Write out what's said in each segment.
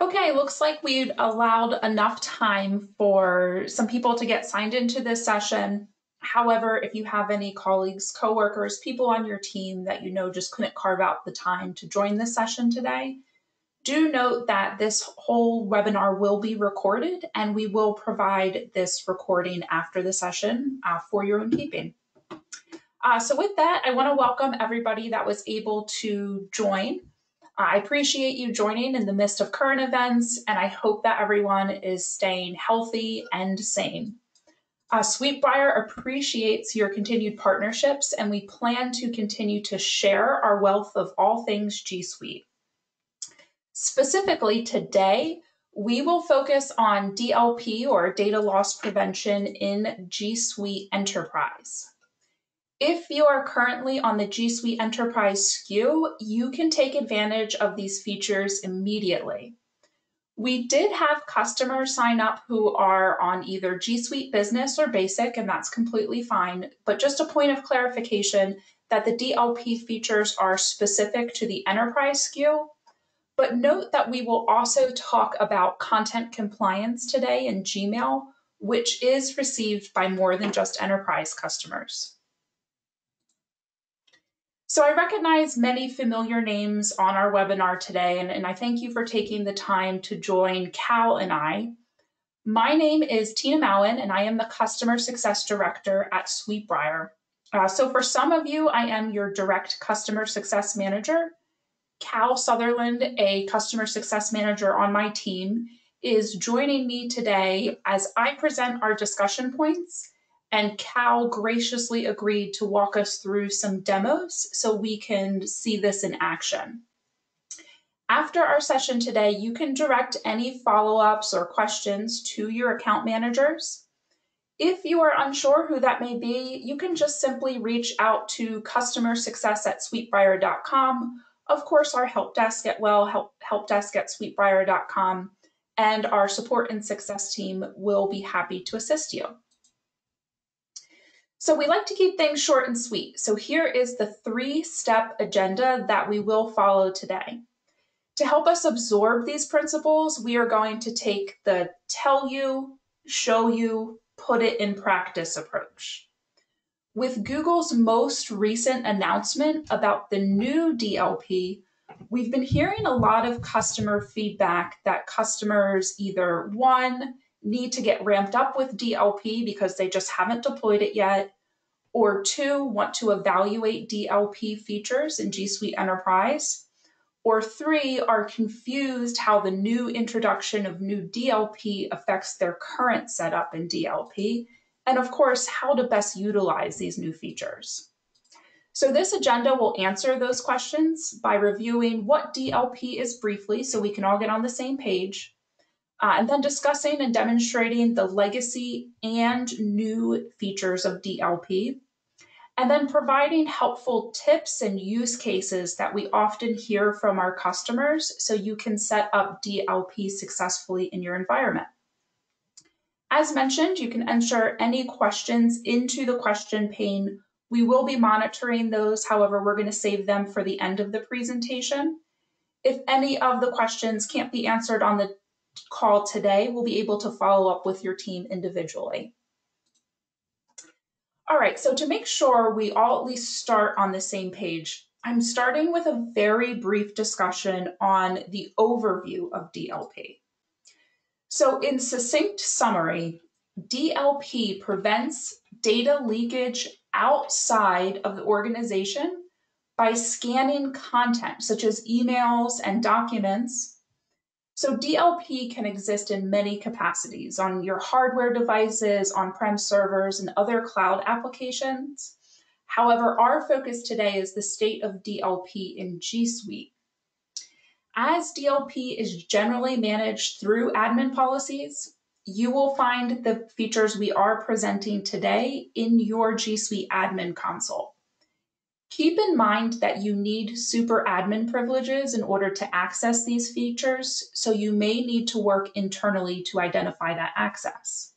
Okay, looks like we've allowed enough time for some people to get signed into this session. However, if you have any colleagues, coworkers, people on your team that you know just couldn't carve out the time to join this session today, do note that this whole webinar will be recorded and we will provide this recording after the session uh, for your own keeping. Uh, so with that, I want to welcome everybody that was able to join. I appreciate you joining in the midst of current events, and I hope that everyone is staying healthy and sane. Uh, Suitebriar appreciates your continued partnerships, and we plan to continue to share our wealth of all things G Suite. Specifically, today, we will focus on DLP or data loss prevention in G Suite Enterprise. If you are currently on the G Suite Enterprise SKU, you can take advantage of these features immediately. We did have customers sign up who are on either G Suite Business or Basic, and that's completely fine. But just a point of clarification that the DLP features are specific to the Enterprise SKU. But note that we will also talk about content compliance today in Gmail, which is received by more than just Enterprise customers. So I recognize many familiar names on our webinar today, and, and I thank you for taking the time to join Cal and I. My name is Tina Mowen, and I am the Customer Success Director at Suitebriar. Uh, so for some of you, I am your direct Customer Success Manager. Cal Sutherland, a Customer Success Manager on my team, is joining me today as I present our discussion points and Cal graciously agreed to walk us through some demos so we can see this in action. After our session today, you can direct any follow-ups or questions to your account managers. If you are unsure who that may be, you can just simply reach out to customer success at suitebriar.com. Of course, our help desk at well, help, help desk at suitebriar.com, and our support and success team will be happy to assist you. So we like to keep things short and sweet. So here is the three-step agenda that we will follow today. To help us absorb these principles, we are going to take the tell you, show you, put it in practice approach. With Google's most recent announcement about the new DLP, we've been hearing a lot of customer feedback that customers either one, need to get ramped up with DLP because they just haven't deployed it yet, or two, want to evaluate DLP features in G Suite Enterprise, or three, are confused how the new introduction of new DLP affects their current setup in DLP, and of course, how to best utilize these new features. So this agenda will answer those questions by reviewing what DLP is briefly so we can all get on the same page, uh, and then discussing and demonstrating the legacy and new features of DLP, and then providing helpful tips and use cases that we often hear from our customers so you can set up DLP successfully in your environment. As mentioned, you can enter any questions into the question pane. We will be monitoring those, however, we're going to save them for the end of the presentation. If any of the questions can't be answered on the call today, we'll be able to follow up with your team individually. All right, so to make sure we all at least start on the same page, I'm starting with a very brief discussion on the overview of DLP. So in succinct summary, DLP prevents data leakage outside of the organization by scanning content such as emails and documents so DLP can exist in many capacities on your hardware devices, on-prem servers, and other cloud applications. However, our focus today is the state of DLP in G Suite. As DLP is generally managed through admin policies, you will find the features we are presenting today in your G Suite admin console. Keep in mind that you need super admin privileges in order to access these features, so you may need to work internally to identify that access.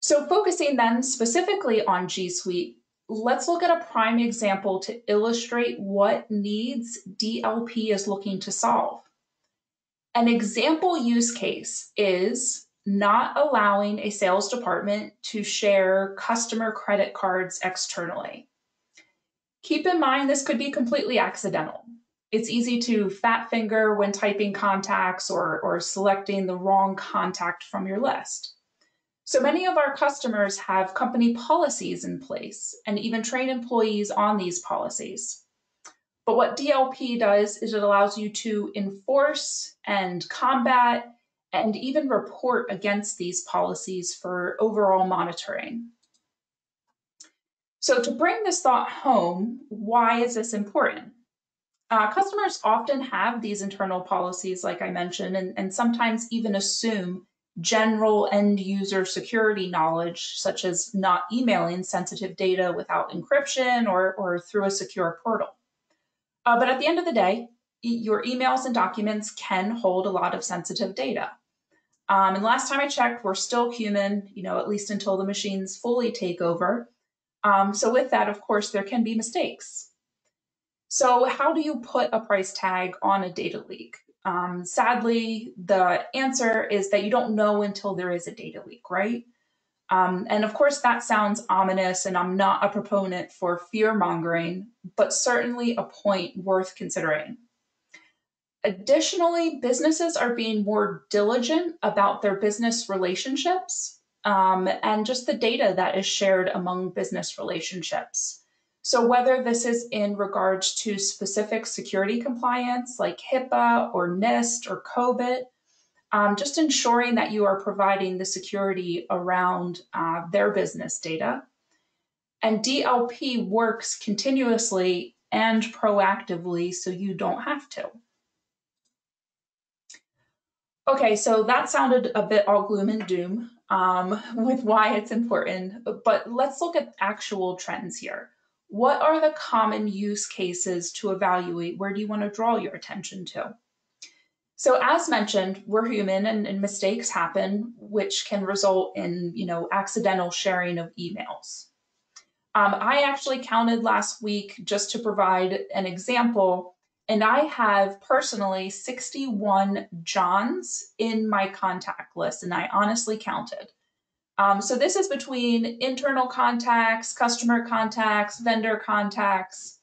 So focusing then specifically on G Suite, let's look at a prime example to illustrate what needs DLP is looking to solve. An example use case is not allowing a sales department to share customer credit cards externally. Keep in mind this could be completely accidental. It's easy to fat finger when typing contacts or, or selecting the wrong contact from your list. So many of our customers have company policies in place and even train employees on these policies. But what DLP does is it allows you to enforce and combat and even report against these policies for overall monitoring. So to bring this thought home, why is this important? Uh, customers often have these internal policies, like I mentioned, and, and sometimes even assume general end user security knowledge, such as not emailing sensitive data without encryption or, or through a secure portal. Uh, but at the end of the day, your emails and documents can hold a lot of sensitive data. Um, and last time I checked, we're still human, you know, at least until the machines fully take over. Um, so with that, of course, there can be mistakes. So how do you put a price tag on a data leak? Um, sadly, the answer is that you don't know until there is a data leak, right? Um, and of course, that sounds ominous, and I'm not a proponent for fear mongering, but certainly a point worth considering. Additionally, businesses are being more diligent about their business relationships um, and just the data that is shared among business relationships. So whether this is in regards to specific security compliance like HIPAA or NIST or COBIT, um, just ensuring that you are providing the security around uh, their business data. And DLP works continuously and proactively so you don't have to. Okay, so that sounded a bit all gloom and doom um, with why it's important, but let's look at actual trends here. What are the common use cases to evaluate? Where do you want to draw your attention to? So as mentioned, we're human and, and, mistakes happen, which can result in, you know, accidental sharing of emails. Um, I actually counted last week just to provide an example, and I have personally 61 Johns in my contact list, and I honestly counted. Um, so this is between internal contacts, customer contacts, vendor contacts.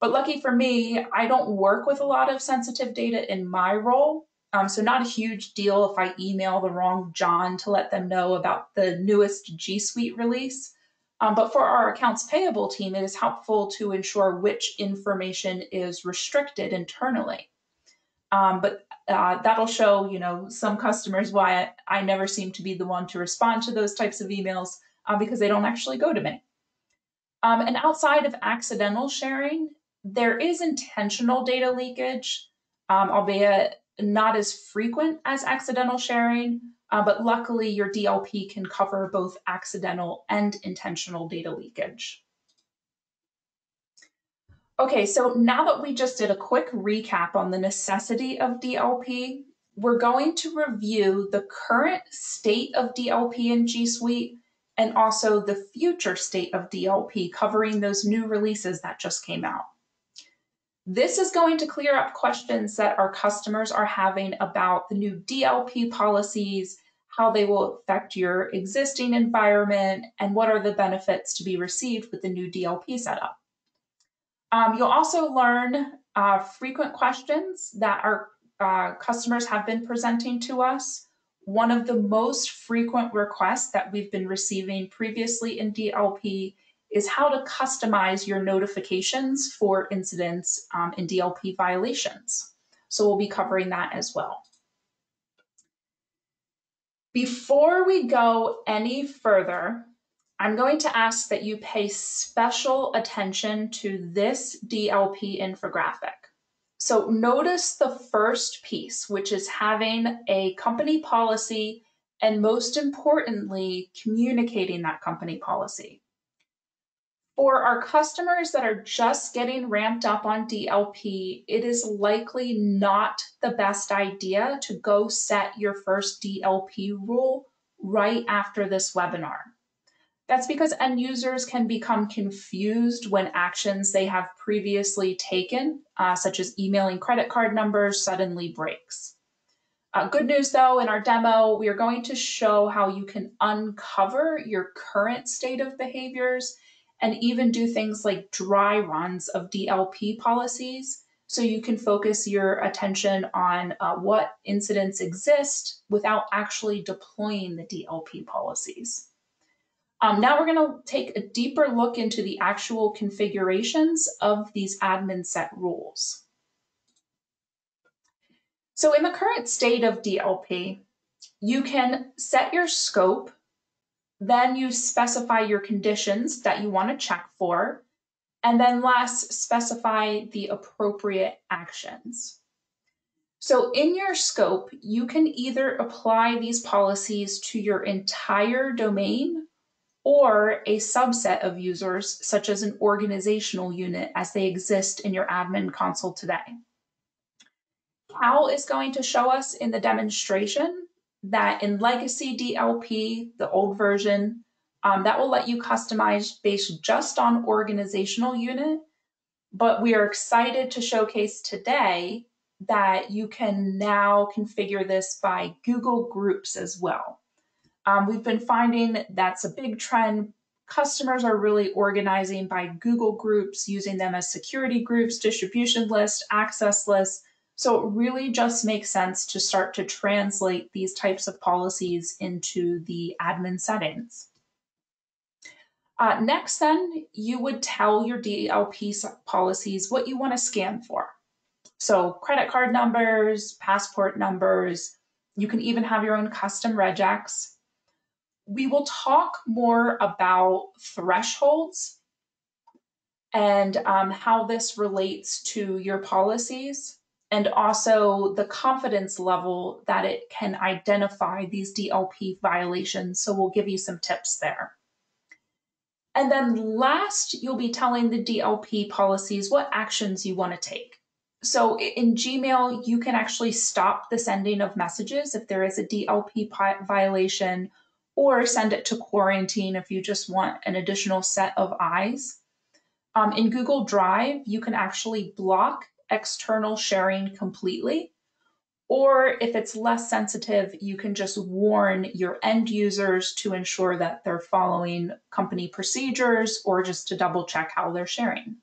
But lucky for me, I don't work with a lot of sensitive data in my role. Um, so not a huge deal if I email the wrong John to let them know about the newest G Suite release. Um, but for our accounts payable team, it is helpful to ensure which information is restricted internally. Um, but uh, that'll show, you know, some customers why I, I, never seem to be the one to respond to those types of emails uh, because they don't actually go to me. Um, and outside of accidental sharing, there is intentional data leakage, um, albeit not as frequent as accidental sharing, uh, but luckily your DLP can cover both accidental and intentional data leakage. Okay, so now that we just did a quick recap on the necessity of DLP, we're going to review the current state of DLP in G Suite and also the future state of DLP covering those new releases that just came out. This is going to clear up questions that our customers are having about the new DLP policies, how they will affect your existing environment, and what are the benefits to be received with the new DLP setup. Um, you'll also learn uh, frequent questions that our uh, customers have been presenting to us. One of the most frequent requests that we've been receiving previously in DLP is how to customize your notifications for incidents um, in DLP violations. So we'll be covering that as well. Before we go any further, I'm going to ask that you pay special attention to this DLP infographic. So notice the first piece, which is having a company policy and most importantly, communicating that company policy. For our customers that are just getting ramped up on DLP, it is likely not the best idea to go set your first DLP rule right after this webinar. That's because end users can become confused when actions they have previously taken, uh, such as emailing credit card numbers, suddenly breaks. Uh, good news though, in our demo, we are going to show how you can uncover your current state of behaviors and even do things like dry runs of DLP policies so you can focus your attention on uh, what incidents exist without actually deploying the DLP policies. Um, now we're going to take a deeper look into the actual configurations of these admin set rules. So in the current state of DLP, you can set your scope, then you specify your conditions that you want to check for, and then last, specify the appropriate actions. So in your scope, you can either apply these policies to your entire domain or a subset of users, such as an organizational unit as they exist in your admin console today. Cal is going to show us in the demonstration that in Legacy DLP, the old version, um, that will let you customize based just on organizational unit. But we are excited to showcase today that you can now configure this by Google Groups as well. Um, we've been finding that's a big trend. Customers are really organizing by Google Groups, using them as security groups, distribution lists, access lists. So it really just makes sense to start to translate these types of policies into the admin settings. Uh, next, then, you would tell your DLP policies what you want to scan for. So credit card numbers, passport numbers, you can even have your own custom regex. We will talk more about thresholds and um, how this relates to your policies and also the confidence level that it can identify these DLP violations. So we'll give you some tips there. And then last, you'll be telling the DLP policies what actions you want to take. So in Gmail, you can actually stop the sending of messages if there is a DLP violation or send it to quarantine if you just want an additional set of eyes. Um, in Google Drive, you can actually block external sharing completely. Or if it's less sensitive, you can just warn your end users to ensure that they're following company procedures or just to double check how they're sharing.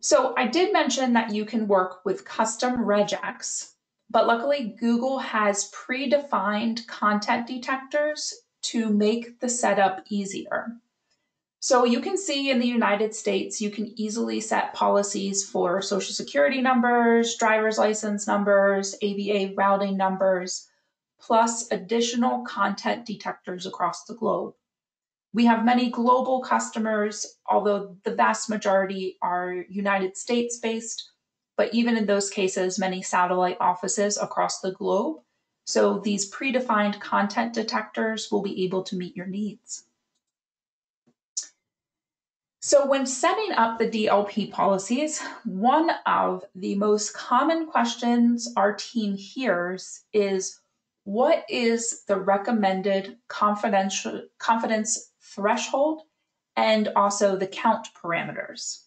So I did mention that you can work with custom regex, but luckily Google has predefined content detectors to make the setup easier. So you can see in the United States, you can easily set policies for social security numbers, driver's license numbers, ABA routing numbers, plus additional content detectors across the globe. We have many global customers, although the vast majority are United States based, but even in those cases, many satellite offices across the globe. So these predefined content detectors will be able to meet your needs. So when setting up the DLP policies, one of the most common questions our team hears is, what is the recommended confidential confidence threshold and also the count parameters?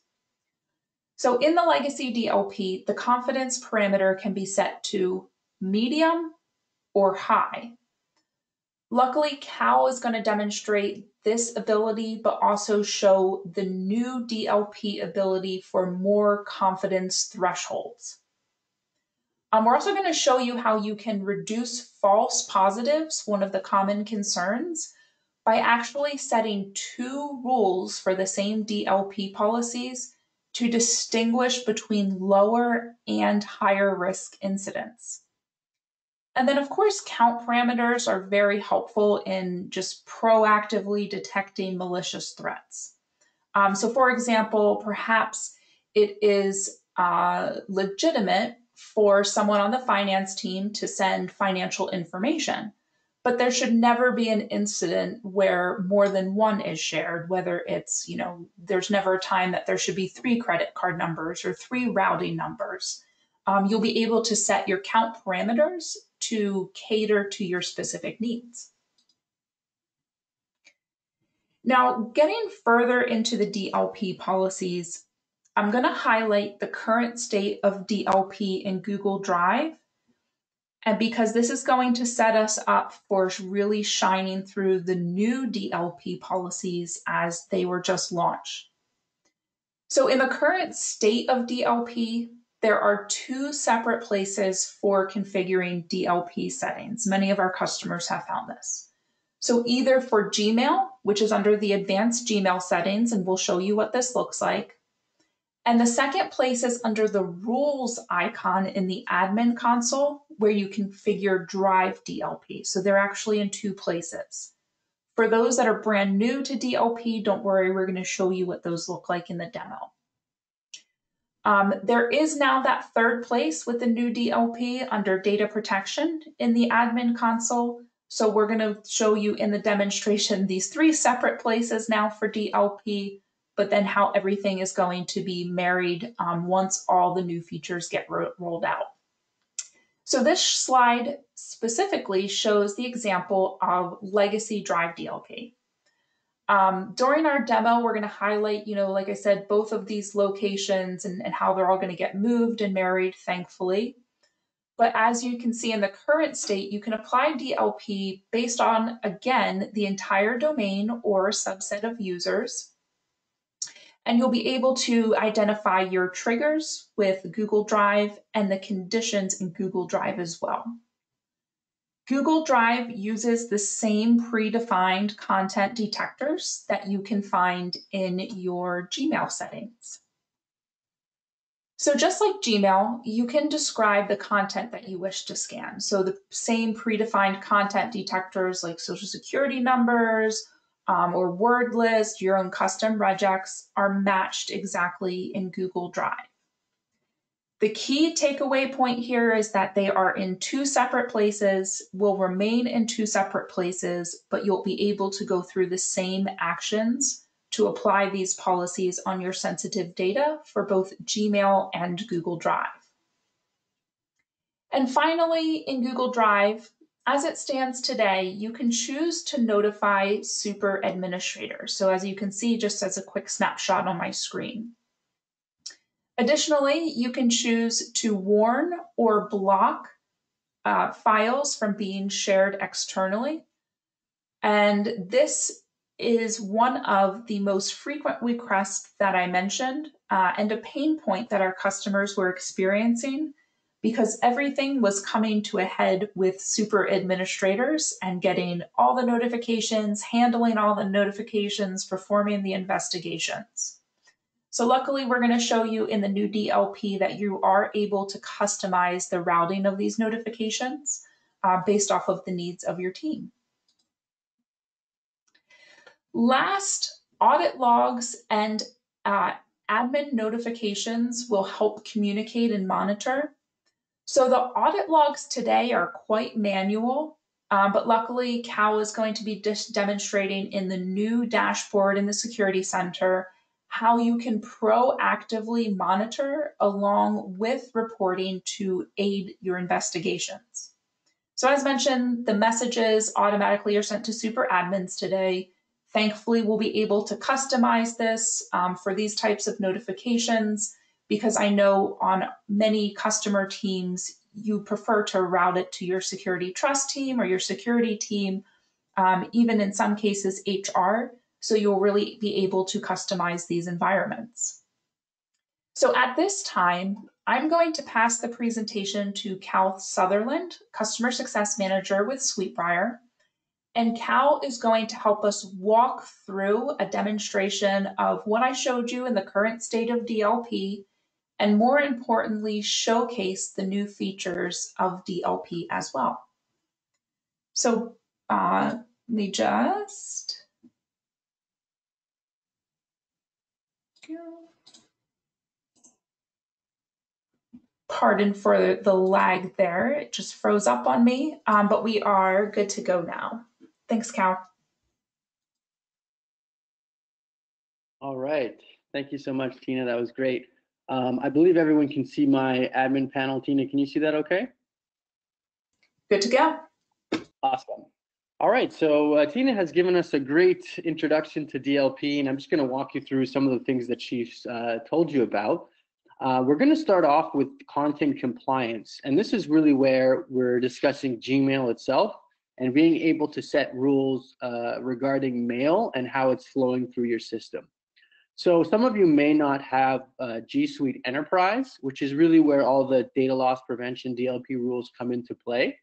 So in the legacy DLP, the confidence parameter can be set to medium or high. Luckily, Cal is going to demonstrate this ability, but also show the new DLP ability for more confidence thresholds. Um, we're also going to show you how you can reduce false positives, one of the common concerns, by actually setting two rules for the same DLP policies to distinguish between lower and higher risk incidents. And then, of course, count parameters are very helpful in just proactively detecting malicious threats. Um, so, for example, perhaps it is uh, legitimate for someone on the finance team to send financial information, but there should never be an incident where more than one is shared, whether it's, you know, there's never a time that there should be three credit card numbers or three routing numbers. Um, you'll be able to set your count parameters to cater to your specific needs. Now, getting further into the DLP policies, I'm going to highlight the current state of DLP in Google Drive. And because this is going to set us up for really shining through the new DLP policies as they were just launched. So in the current state of DLP, there are two separate places for configuring DLP settings. Many of our customers have found this. So either for Gmail, which is under the advanced Gmail settings, and we'll show you what this looks like. And the second place is under the rules icon in the admin console where you configure Drive DLP. So they're actually in two places. For those that are brand new to DLP, don't worry, we're going to show you what those look like in the demo. Um, there is now that third place with the new DLP under data protection in the admin console. So we're going to show you in the demonstration these three separate places now for DLP, but then how everything is going to be married um, once all the new features get ro rolled out. So this slide specifically shows the example of legacy drive DLP. Um, during our demo, we're going to highlight, you know, like I said, both of these locations and, and how they're all going to get moved and married, thankfully. But as you can see in the current state, you can apply DLP based on, again, the entire domain or subset of users. And you'll be able to identify your triggers with Google Drive and the conditions in Google Drive as well. Google Drive uses the same predefined content detectors that you can find in your Gmail settings. So just like Gmail, you can describe the content that you wish to scan. So the same predefined content detectors like social security numbers um, or word list, your own custom regex are matched exactly in Google Drive. The key takeaway point here is that they are in two separate places, will remain in two separate places, but you'll be able to go through the same actions to apply these policies on your sensitive data for both Gmail and Google Drive. And finally, in Google Drive, as it stands today, you can choose to notify super administrators. So as you can see, just as a quick snapshot on my screen. Additionally, you can choose to warn or block uh, files from being shared externally. And this is one of the most frequent requests that I mentioned uh, and a pain point that our customers were experiencing because everything was coming to a head with super administrators and getting all the notifications, handling all the notifications, performing the investigations. So luckily, we're going to show you in the new DLP that you are able to customize the routing of these notifications uh, based off of the needs of your team. Last, audit logs and uh, admin notifications will help communicate and monitor. So the audit logs today are quite manual, um, but luckily Cal is going to be demonstrating in the new dashboard in the Security Center how you can proactively monitor along with reporting to aid your investigations. So as mentioned, the messages automatically are sent to super admins today. Thankfully, we'll be able to customize this um, for these types of notifications because I know on many customer teams, you prefer to route it to your security trust team or your security team, um, even in some cases, HR. So you'll really be able to customize these environments. So at this time, I'm going to pass the presentation to Cal Sutherland, Customer Success Manager with Suitebriar. And Cal is going to help us walk through a demonstration of what I showed you in the current state of DLP, and more importantly, showcase the new features of DLP as well. So uh, let me just, pardon for the lag there, it just froze up on me, um, but we are good to go now. Thanks, Cal. All right. Thank you so much, Tina. That was great. Um, I believe everyone can see my admin panel. Tina, can you see that okay? Good to go. Awesome. All right, so uh, Tina has given us a great introduction to DLP, and I'm just going to walk you through some of the things that she's uh, told you about. Uh, we're going to start off with content compliance, and this is really where we're discussing Gmail itself and being able to set rules uh, regarding mail and how it's flowing through your system. So some of you may not have uh, G Suite Enterprise, which is really where all the data loss prevention DLP rules come into play.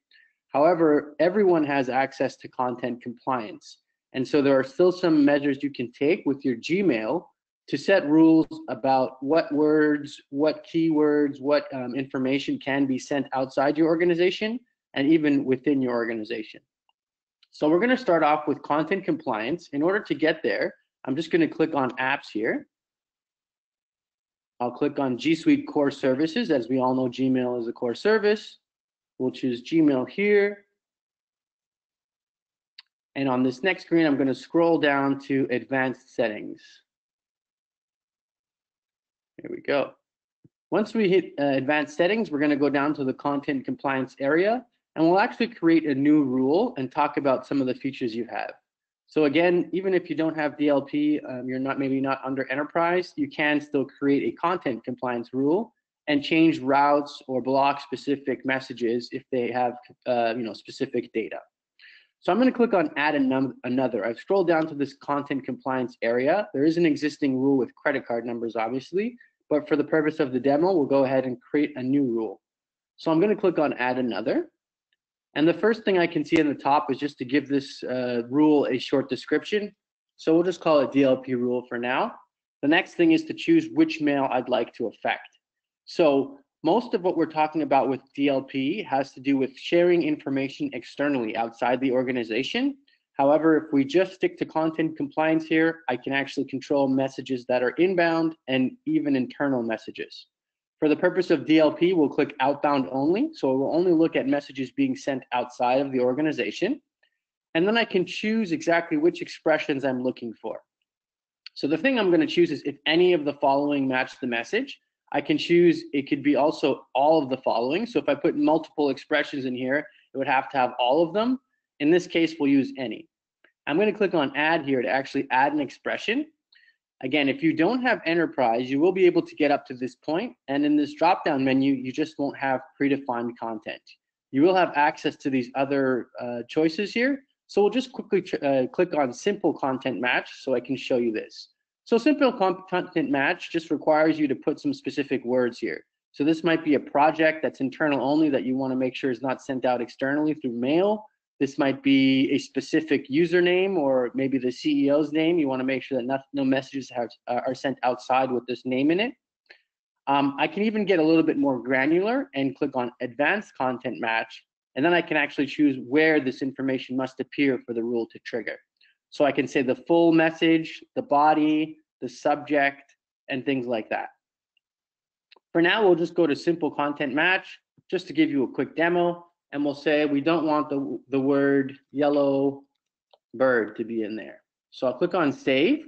However, everyone has access to content compliance. And so there are still some measures you can take with your Gmail to set rules about what words, what keywords, what um, information can be sent outside your organization and even within your organization. So we're going to start off with content compliance. In order to get there, I'm just going to click on apps here. I'll click on G Suite Core Services. As we all know, Gmail is a core service. We'll choose Gmail here. And on this next screen, I'm going to scroll down to advanced settings. Here we go. Once we hit uh, advanced settings, we're going to go down to the content compliance area, and we'll actually create a new rule and talk about some of the features you have. So again, even if you don't have DLP, um, you're not maybe not under enterprise, you can still create a content compliance rule and change routes or block specific messages if they have uh, you know specific data. So I'm going to click on add another. I've scrolled down to this content compliance area. There is an existing rule with credit card numbers, obviously, but for the purpose of the demo, we'll go ahead and create a new rule. So I'm going to click on add another. And the first thing I can see in the top is just to give this uh, rule a short description. So we'll just call it DLP rule for now. The next thing is to choose which mail I'd like to affect. So most of what we're talking about with DLP has to do with sharing information externally outside the organization. However, if we just stick to content compliance here, I can actually control messages that are inbound and even internal messages. For the purpose of DLP, we'll click outbound only. So we'll only look at messages being sent outside of the organization. And then I can choose exactly which expressions I'm looking for. So the thing I'm going to choose is if any of the following match the message. I can choose, it could be also all of the following. So if I put multiple expressions in here, it would have to have all of them. In this case, we'll use any. I'm going to click on add here to actually add an expression. Again, if you don't have enterprise, you will be able to get up to this point, And in this drop-down menu, you just won't have predefined content. You will have access to these other uh, choices here. So we'll just quickly uh, click on simple content match so I can show you this. So simple content match just requires you to put some specific words here. So this might be a project that's internal only that you want to make sure is not sent out externally through mail. This might be a specific username or maybe the CEO's name. You want to make sure that not, no messages have, uh, are sent outside with this name in it. Um, I can even get a little bit more granular and click on advanced content match. And then I can actually choose where this information must appear for the rule to trigger. So I can say the full message, the body, the subject, and things like that. For now, we'll just go to simple content match just to give you a quick demo. And we'll say we don't want the, the word yellow bird to be in there. So I'll click on save.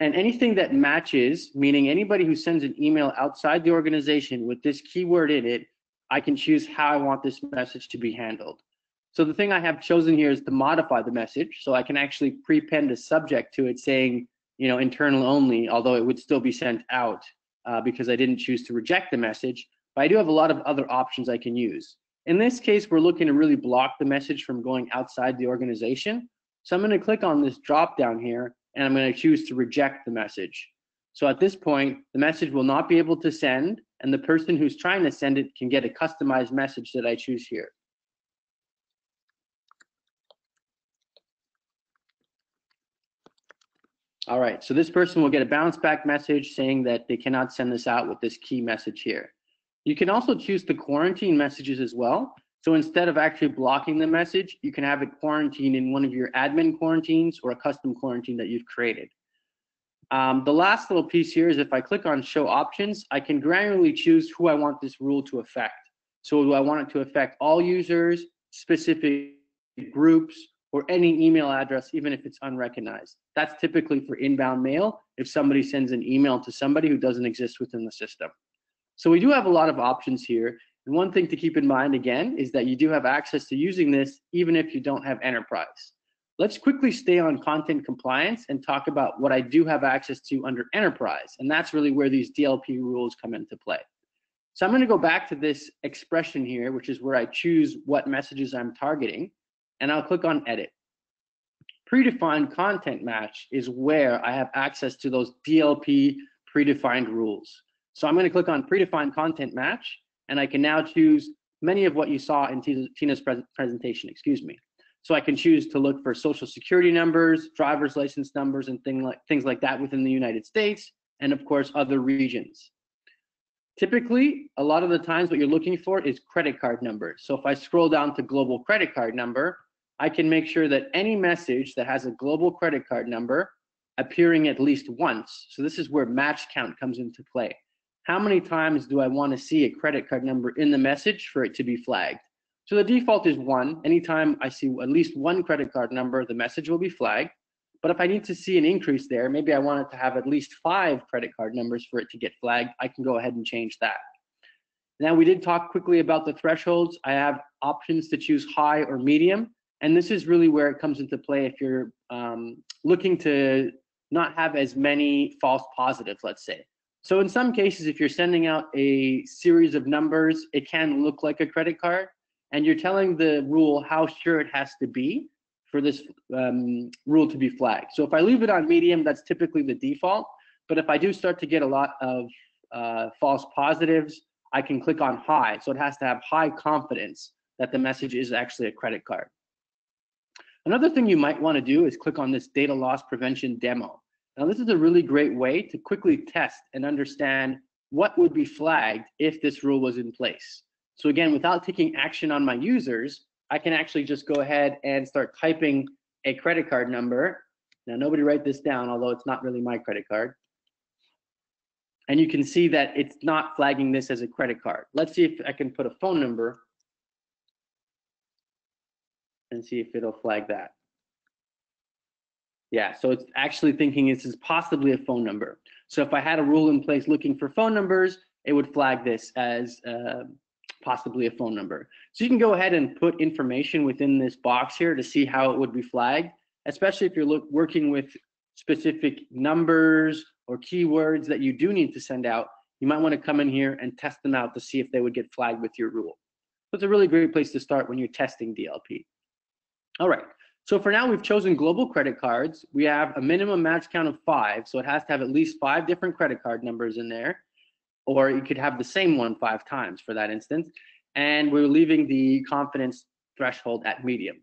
And anything that matches, meaning anybody who sends an email outside the organization with this keyword in it, I can choose how I want this message to be handled. So the thing I have chosen here is to modify the message. So I can actually prepend a subject to it saying, you know, internal only, although it would still be sent out uh, because I didn't choose to reject the message. But I do have a lot of other options I can use. In this case, we're looking to really block the message from going outside the organization. So I'm going to click on this drop down here and I'm going to choose to reject the message. So at this point, the message will not be able to send and the person who's trying to send it can get a customized message that I choose here. All right, so this person will get a bounce back message saying that they cannot send this out with this key message here. You can also choose to quarantine messages as well. So instead of actually blocking the message, you can have it quarantined in one of your admin quarantines or a custom quarantine that you've created. Um, the last little piece here is if I click on show options, I can granularly choose who I want this rule to affect. So do I want it to affect all users, specific groups, or any email address, even if it's unrecognized. That's typically for inbound mail if somebody sends an email to somebody who doesn't exist within the system. So we do have a lot of options here. And one thing to keep in mind again is that you do have access to using this even if you don't have enterprise. Let's quickly stay on content compliance and talk about what I do have access to under enterprise. And that's really where these DLP rules come into play. So I'm going to go back to this expression here, which is where I choose what messages I'm targeting, and I'll click on edit. Predefined content match is where I have access to those DLP predefined rules. So I'm going to click on predefined content match, and I can now choose many of what you saw in Tina's presentation, excuse me. So I can choose to look for social security numbers, driver's license numbers, and thing like, things like that within the United States, and of course, other regions. Typically, a lot of the times what you're looking for is credit card numbers. So if I scroll down to global credit card number, I can make sure that any message that has a global credit card number appearing at least once. So this is where match count comes into play. How many times do I want to see a credit card number in the message for it to be flagged? So the default is one. Anytime I see at least one credit card number, the message will be flagged. But if I need to see an increase there, maybe I want it to have at least five credit card numbers for it to get flagged, I can go ahead and change that. Now we did talk quickly about the thresholds. I have options to choose high or medium. And this is really where it comes into play if you're um, looking to not have as many false positives, let's say. So in some cases, if you're sending out a series of numbers, it can look like a credit card and you're telling the rule how sure it has to be for this um, rule to be flagged. So if I leave it on medium, that's typically the default. But if I do start to get a lot of uh, false positives, I can click on high. So it has to have high confidence that the message is actually a credit card. Another thing you might want to do is click on this data loss prevention demo. Now, this is a really great way to quickly test and understand what would be flagged if this rule was in place. So again, without taking action on my users, I can actually just go ahead and start typing a credit card number. Now, nobody write this down, although it's not really my credit card. And you can see that it's not flagging this as a credit card. Let's see if I can put a phone number and see if it'll flag that. Yeah, so it's actually thinking this is possibly a phone number. So if I had a rule in place looking for phone numbers, it would flag this as uh, possibly a phone number. So you can go ahead and put information within this box here to see how it would be flagged, especially if you're look, working with specific numbers or keywords that you do need to send out. You might want to come in here and test them out to see if they would get flagged with your rule. So it's a really great place to start when you're testing DLP. All right, so for now we've chosen global credit cards. We have a minimum match count of five, so it has to have at least five different credit card numbers in there or you could have the same one five times for that instance. And we're leaving the confidence threshold at medium.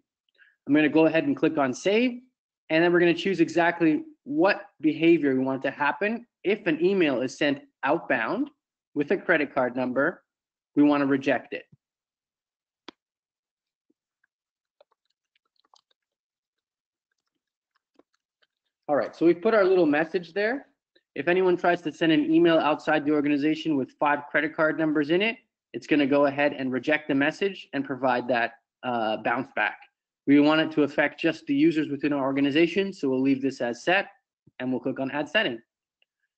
I'm going to go ahead and click on save, and then we're going to choose exactly what behavior we want to happen. If an email is sent outbound with a credit card number, we want to reject it. All right, so we put our little message there. If anyone tries to send an email outside the organization with five credit card numbers in it, it's going to go ahead and reject the message and provide that uh, bounce back. We want it to affect just the users within our organization, so we'll leave this as set and we'll click on add setting.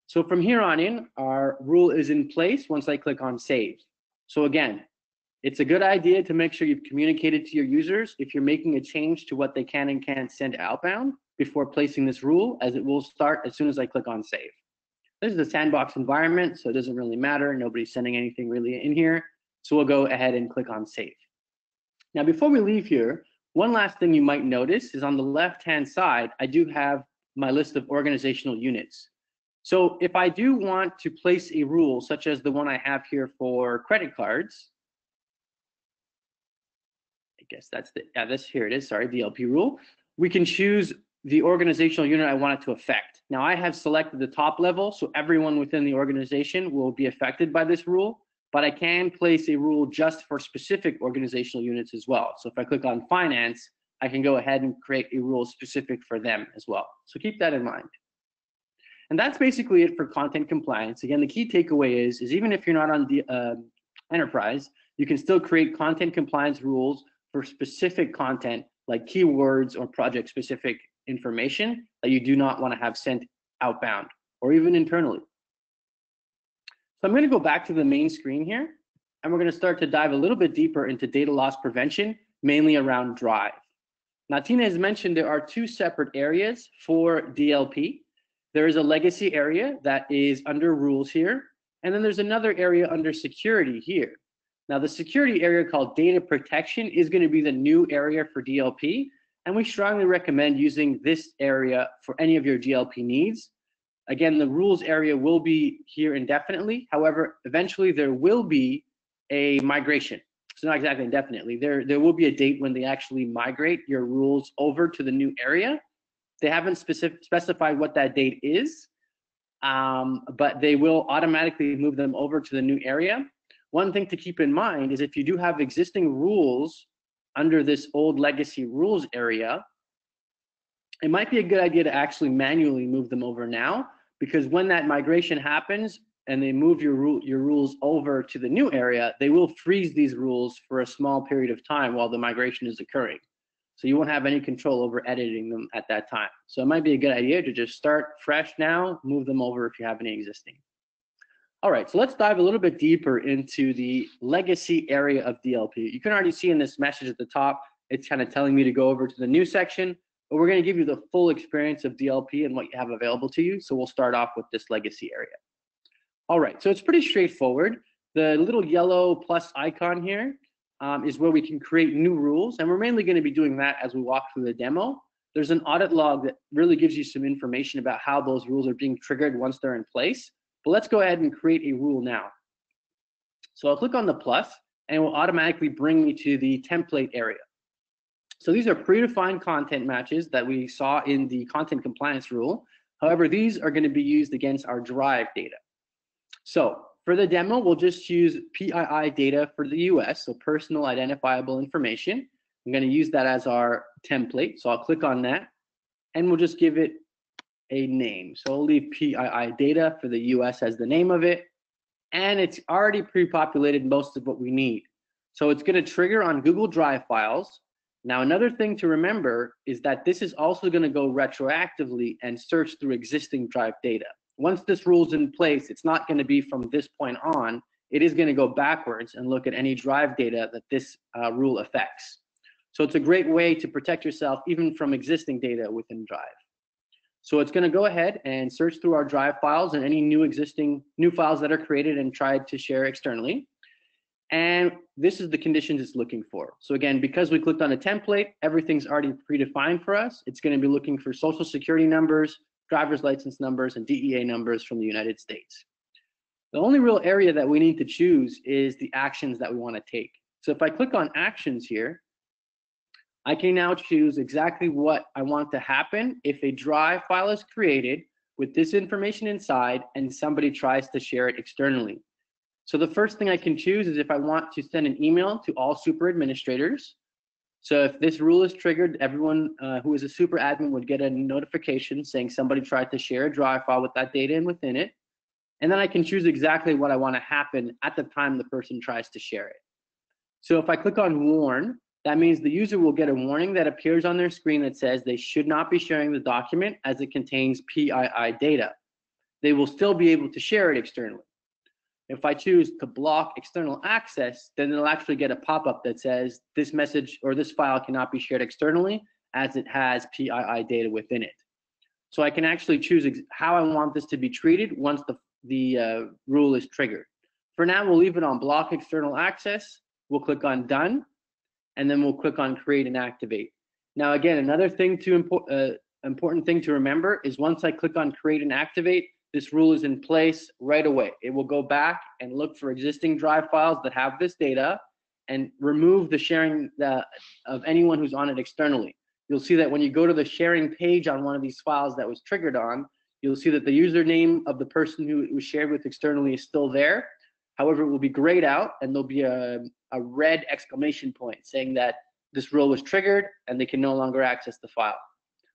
So from here on in, our rule is in place once I click on save. So again, it's a good idea to make sure you've communicated to your users if you're making a change to what they can and can't send outbound before placing this rule, as it will start as soon as I click on save. This is a sandbox environment, so it doesn't really matter. Nobody's sending anything really in here. So we'll go ahead and click on save. Now, before we leave here, one last thing you might notice is on the left-hand side, I do have my list of organizational units. So if I do want to place a rule, such as the one I have here for credit cards, I guess that's the, yeah, this, here it is, sorry, DLP rule. We can choose the organizational unit I want it to affect. Now I have selected the top level, so everyone within the organization will be affected by this rule, but I can place a rule just for specific organizational units as well. So if I click on finance, I can go ahead and create a rule specific for them as well. So keep that in mind. And that's basically it for content compliance. Again, the key takeaway is, is even if you're not on the uh, enterprise, you can still create content compliance rules for specific content like keywords or project specific information that you do not want to have sent outbound or even internally. So I'm going to go back to the main screen here. and we're going to start to dive a little bit deeper into data loss prevention, mainly around Drive. Now, Tina has mentioned there are two separate areas for DLP. There is a legacy area that is under rules here, and then there's another area under security here. Now, the security area called data protection is going to be the new area for DLP, and we strongly recommend using this area for any of your DLP needs. Again, the rules area will be here indefinitely. However, eventually there will be a migration. So not exactly indefinitely. There, there will be a date when they actually migrate your rules over to the new area. They haven't specific, specified what that date is, um, but they will automatically move them over to the new area. One thing to keep in mind is if you do have existing rules under this old legacy rules area, it might be a good idea to actually manually move them over now because when that migration happens and they move your rule your rules over to the new area, they will freeze these rules for a small period of time while the migration is occurring. So you won't have any control over editing them at that time. So it might be a good idea to just start fresh now, move them over if you have any existing. All right, so let's dive a little bit deeper into the legacy area of DLP. You can already see in this message at the top, it's kind of telling me to go over to the new section, but we're gonna give you the full experience of DLP and what you have available to you. So we'll start off with this legacy area. All right, so it's pretty straightforward. The little yellow plus icon here um, is where we can create new rules, and we're mainly gonna be doing that as we walk through the demo. There's an audit log that really gives you some information about how those rules are being triggered once they're in place. But let's go ahead and create a rule now. So I'll click on the plus and it will automatically bring me to the template area. So these are predefined content matches that we saw in the content compliance rule. However, these are going to be used against our drive data. So for the demo, we'll just use PII data for the US, so personal identifiable information. I'm going to use that as our template. So I'll click on that and we'll just give it a name. So I'll leave PII data for the US as the name of it. And it's already pre-populated most of what we need. So it's gonna trigger on Google Drive files. Now, another thing to remember is that this is also gonna go retroactively and search through existing Drive data. Once this rule's in place, it's not gonna be from this point on, it is gonna go backwards and look at any Drive data that this uh, rule affects. So it's a great way to protect yourself even from existing data within Drive. So it's going to go ahead and search through our drive files and any new existing new files that are created and tried to share externally. And this is the conditions it's looking for. So again, because we clicked on a template, everything's already predefined for us. It's going to be looking for social security numbers, driver's license numbers, and DEA numbers from the United States. The only real area that we need to choose is the actions that we want to take. So if I click on actions here, I can now choose exactly what I want to happen if a drive file is created with this information inside and somebody tries to share it externally. So the first thing I can choose is if I want to send an email to all super administrators. So if this rule is triggered, everyone uh, who is a super admin would get a notification saying somebody tried to share a drive file with that data and within it. And then I can choose exactly what I want to happen at the time the person tries to share it. So if I click on warn, that means the user will get a warning that appears on their screen that says they should not be sharing the document as it contains PII data. They will still be able to share it externally. If I choose to block external access, then they'll actually get a pop-up that says this message or this file cannot be shared externally as it has PII data within it. So I can actually choose how I want this to be treated once the, the uh, rule is triggered. For now, we'll leave it on block external access. We'll click on done and then we'll click on create and activate. Now, again, another thing to uh, important thing to remember is once I click on create and activate, this rule is in place right away. It will go back and look for existing drive files that have this data and remove the sharing the, of anyone who's on it externally. You'll see that when you go to the sharing page on one of these files that was triggered on, you'll see that the username of the person who it was shared with externally is still there. However, it will be grayed out and there'll be a, a red exclamation point saying that this rule was triggered and they can no longer access the file.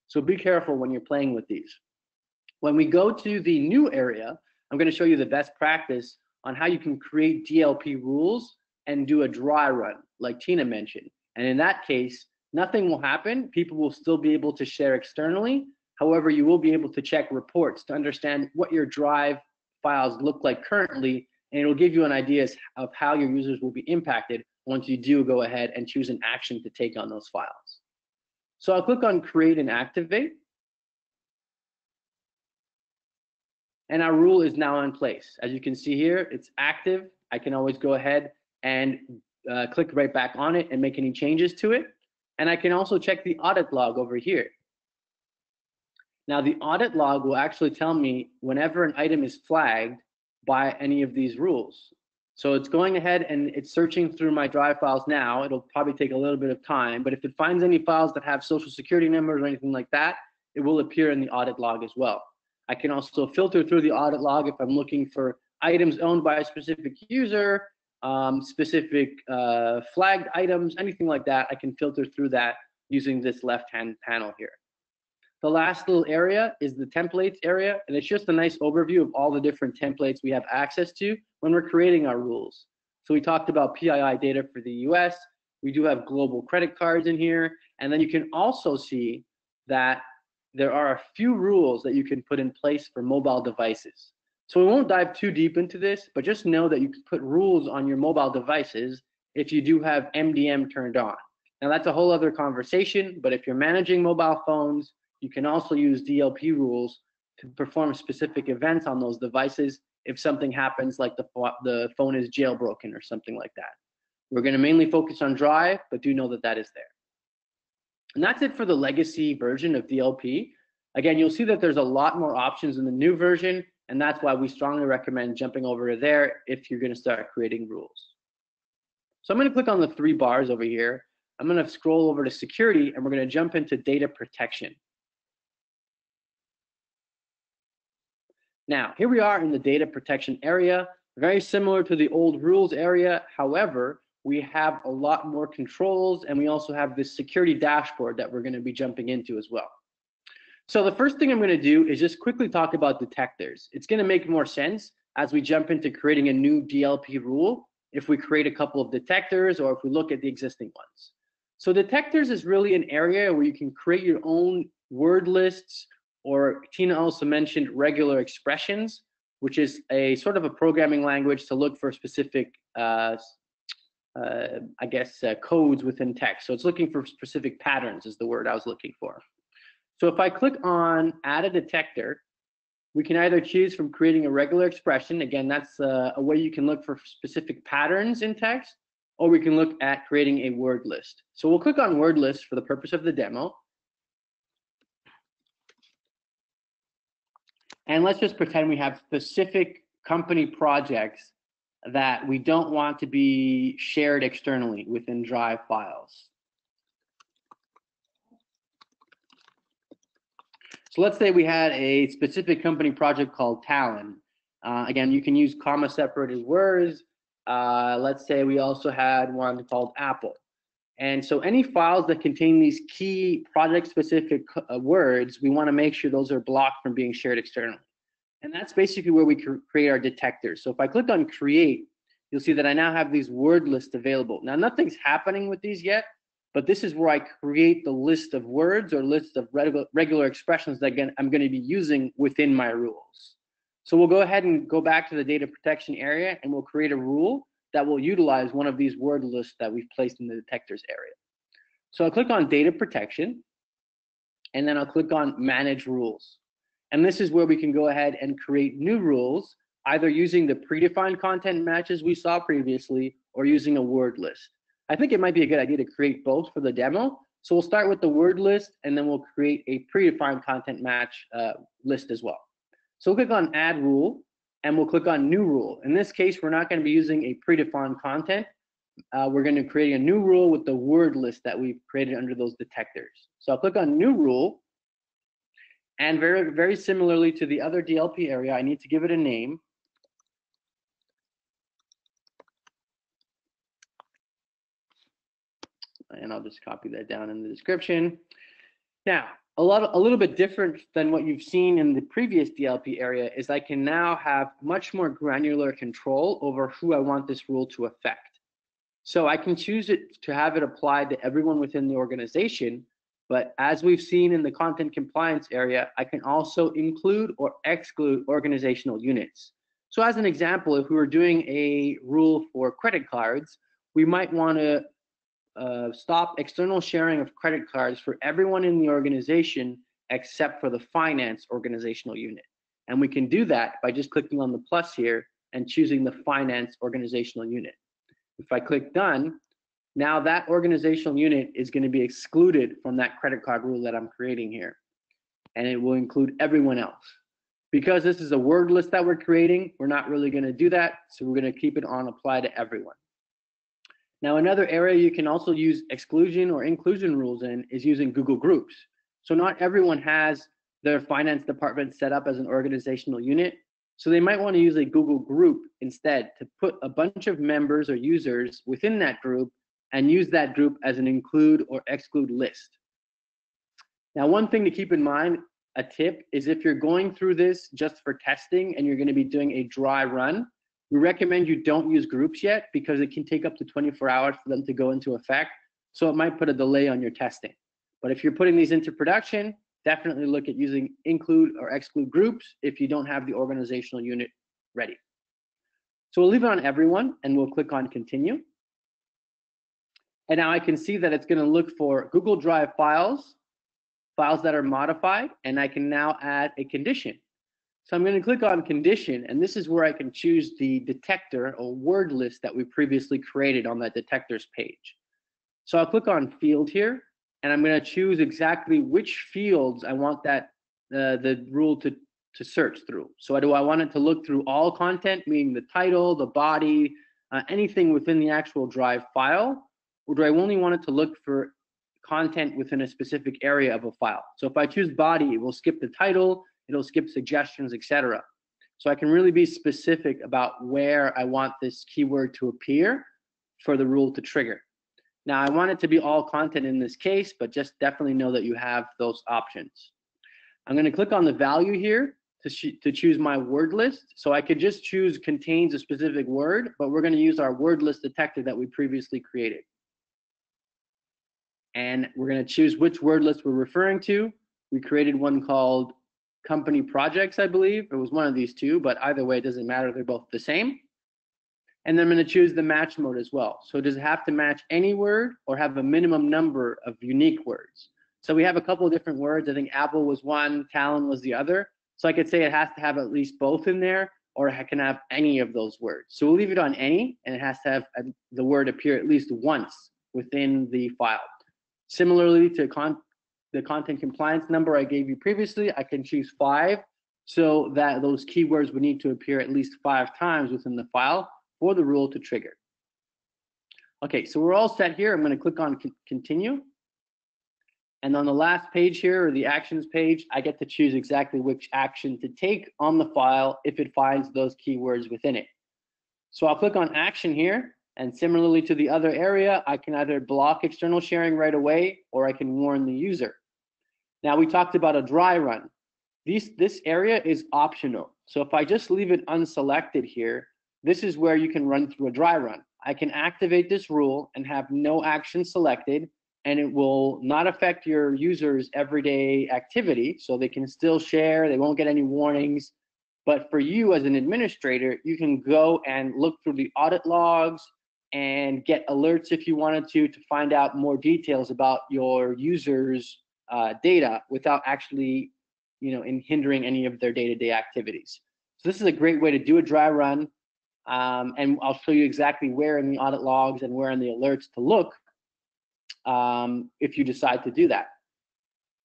So be careful when you're playing with these. When we go to the new area, I'm going to show you the best practice on how you can create DLP rules and do a dry run, like Tina mentioned. And in that case, nothing will happen. People will still be able to share externally. However, you will be able to check reports to understand what your drive files look like currently and it'll give you an idea of how your users will be impacted once you do go ahead and choose an action to take on those files. So I'll click on create and activate. And our rule is now in place. As you can see here, it's active. I can always go ahead and uh, click right back on it and make any changes to it. And I can also check the audit log over here. Now the audit log will actually tell me whenever an item is flagged by any of these rules. So it's going ahead and it's searching through my drive files now. It'll probably take a little bit of time, but if it finds any files that have social security numbers or anything like that, it will appear in the audit log as well. I can also filter through the audit log if I'm looking for items owned by a specific user, um, specific uh, flagged items, anything like that. I can filter through that using this left-hand panel here. The last little area is the templates area, and it's just a nice overview of all the different templates we have access to when we're creating our rules. So we talked about PII data for the US. We do have global credit cards in here. And then you can also see that there are a few rules that you can put in place for mobile devices. So we won't dive too deep into this, but just know that you can put rules on your mobile devices if you do have MDM turned on. Now that's a whole other conversation, but if you're managing mobile phones, you can also use DLP rules to perform specific events on those devices if something happens like the, the phone is jailbroken or something like that. We're going to mainly focus on Drive, but do know that that is there. And that's it for the legacy version of DLP. Again, you'll see that there's a lot more options in the new version, and that's why we strongly recommend jumping over to there if you're going to start creating rules. So I'm going to click on the three bars over here. I'm going to scroll over to security, and we're going to jump into data protection. Now, here we are in the data protection area, very similar to the old rules area. However, we have a lot more controls and we also have this security dashboard that we're gonna be jumping into as well. So the first thing I'm gonna do is just quickly talk about detectors. It's gonna make more sense as we jump into creating a new DLP rule if we create a couple of detectors or if we look at the existing ones. So detectors is really an area where you can create your own word lists or Tina also mentioned regular expressions, which is a sort of a programming language to look for specific, uh, uh, I guess, uh, codes within text. So it's looking for specific patterns is the word I was looking for. So if I click on add a detector, we can either choose from creating a regular expression. Again, that's uh, a way you can look for specific patterns in text, or we can look at creating a word list. So we'll click on word list for the purpose of the demo. And let's just pretend we have specific company projects that we don't want to be shared externally within Drive files. So let's say we had a specific company project called Talon. Uh, again, you can use comma separated words. Uh, let's say we also had one called Apple. And so any files that contain these key project specific uh, words, we want to make sure those are blocked from being shared externally. And that's basically where we create our detectors. So if I click on create, you'll see that I now have these word lists available. Now nothing's happening with these yet, but this is where I create the list of words or list of regular, regular expressions that I'm gonna be using within my rules. So we'll go ahead and go back to the data protection area and we'll create a rule that will utilize one of these word lists that we've placed in the detectors area. So I'll click on data protection and then I'll click on manage rules. And this is where we can go ahead and create new rules, either using the predefined content matches we saw previously or using a word list. I think it might be a good idea to create both for the demo. So we'll start with the word list and then we'll create a predefined content match uh, list as well. So we'll click on add rule and we'll click on new rule. In this case, we're not going to be using a predefined content. Uh, we're going to create a new rule with the word list that we've created under those detectors. So I'll click on new rule. And very, very similarly to the other DLP area, I need to give it a name. And I'll just copy that down in the description. Now, a lot, a little bit different than what you've seen in the previous DLP area is I can now have much more granular control over who I want this rule to affect. So I can choose it to have it applied to everyone within the organization, but as we've seen in the content compliance area, I can also include or exclude organizational units. So as an example, if we were doing a rule for credit cards, we might want to uh, stop external sharing of credit cards for everyone in the organization except for the finance organizational unit. And we can do that by just clicking on the plus here and choosing the finance organizational unit. If I click done, now that organizational unit is going to be excluded from that credit card rule that I'm creating here. And it will include everyone else. Because this is a word list that we're creating, we're not really going to do that. So we're going to keep it on apply to everyone. Now, another area you can also use exclusion or inclusion rules in is using Google Groups. So not everyone has their finance department set up as an organizational unit. So they might want to use a Google group instead to put a bunch of members or users within that group and use that group as an include or exclude list. Now, one thing to keep in mind, a tip, is if you're going through this just for testing and you're going to be doing a dry run, we recommend you don't use groups yet because it can take up to 24 hours for them to go into effect. So it might put a delay on your testing. But if you're putting these into production, definitely look at using include or exclude groups if you don't have the organizational unit ready. So we'll leave it on everyone and we'll click on continue. And now I can see that it's gonna look for Google Drive files, files that are modified, and I can now add a condition. So I'm gonna click on condition, and this is where I can choose the detector or word list that we previously created on that detectors page. So I'll click on field here, and I'm going to choose exactly which fields I want that uh, the rule to to search through. So do I want it to look through all content, meaning the title, the body, uh, anything within the actual Drive file, or do I only want it to look for content within a specific area of a file? So if I choose body, it will skip the title, it'll skip suggestions, etc. So I can really be specific about where I want this keyword to appear for the rule to trigger. Now I want it to be all content in this case, but just definitely know that you have those options. I'm going to click on the value here to, to choose my word list. So I could just choose contains a specific word, but we're going to use our word list detector that we previously created. And we're going to choose which word list we're referring to. We created one called company projects, I believe. It was one of these two, but either way, it doesn't matter. They're both the same. And then I'm going to choose the match mode as well. So does it have to match any word or have a minimum number of unique words? So we have a couple of different words. I think Apple was one, Talon was the other. So I could say it has to have at least both in there or it can have any of those words. So we'll leave it on any and it has to have a, the word appear at least once within the file. Similarly to con the content compliance number I gave you previously, I can choose five so that those keywords would need to appear at least five times within the file for the rule to trigger. Okay, so we're all set here. I'm going to click on continue. And on the last page here, or the actions page, I get to choose exactly which action to take on the file if it finds those keywords within it. So I'll click on action here. And similarly to the other area, I can either block external sharing right away, or I can warn the user. Now we talked about a dry run. These, this area is optional. So if I just leave it unselected here, this is where you can run through a dry run. I can activate this rule and have no action selected and it will not affect your users everyday activity. So they can still share, they won't get any warnings. But for you as an administrator, you can go and look through the audit logs and get alerts if you wanted to, to find out more details about your users' uh, data without actually, you know, in hindering any of their day-to-day -day activities. So this is a great way to do a dry run um, and I'll show you exactly where in the audit logs and where in the alerts to look um, if you decide to do that.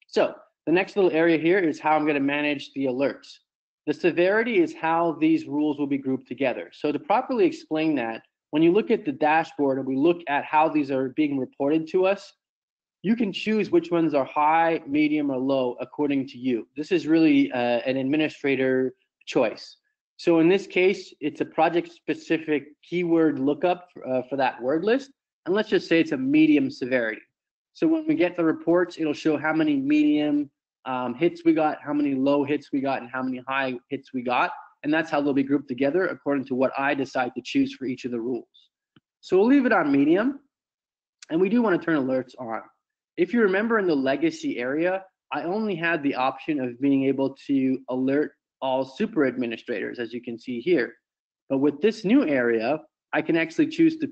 So the next little area here is how I'm going to manage the alerts. The severity is how these rules will be grouped together. So to properly explain that, when you look at the dashboard and we look at how these are being reported to us, you can choose which ones are high, medium, or low according to you. This is really uh, an administrator choice. So in this case, it's a project specific keyword lookup uh, for that word list. And let's just say it's a medium severity. So when we get the reports, it'll show how many medium um, hits we got, how many low hits we got, and how many high hits we got. And that's how they'll be grouped together according to what I decide to choose for each of the rules. So we'll leave it on medium. And we do want to turn alerts on. If you remember in the legacy area, I only had the option of being able to alert all super administrators, as you can see here. But with this new area, I can actually choose to,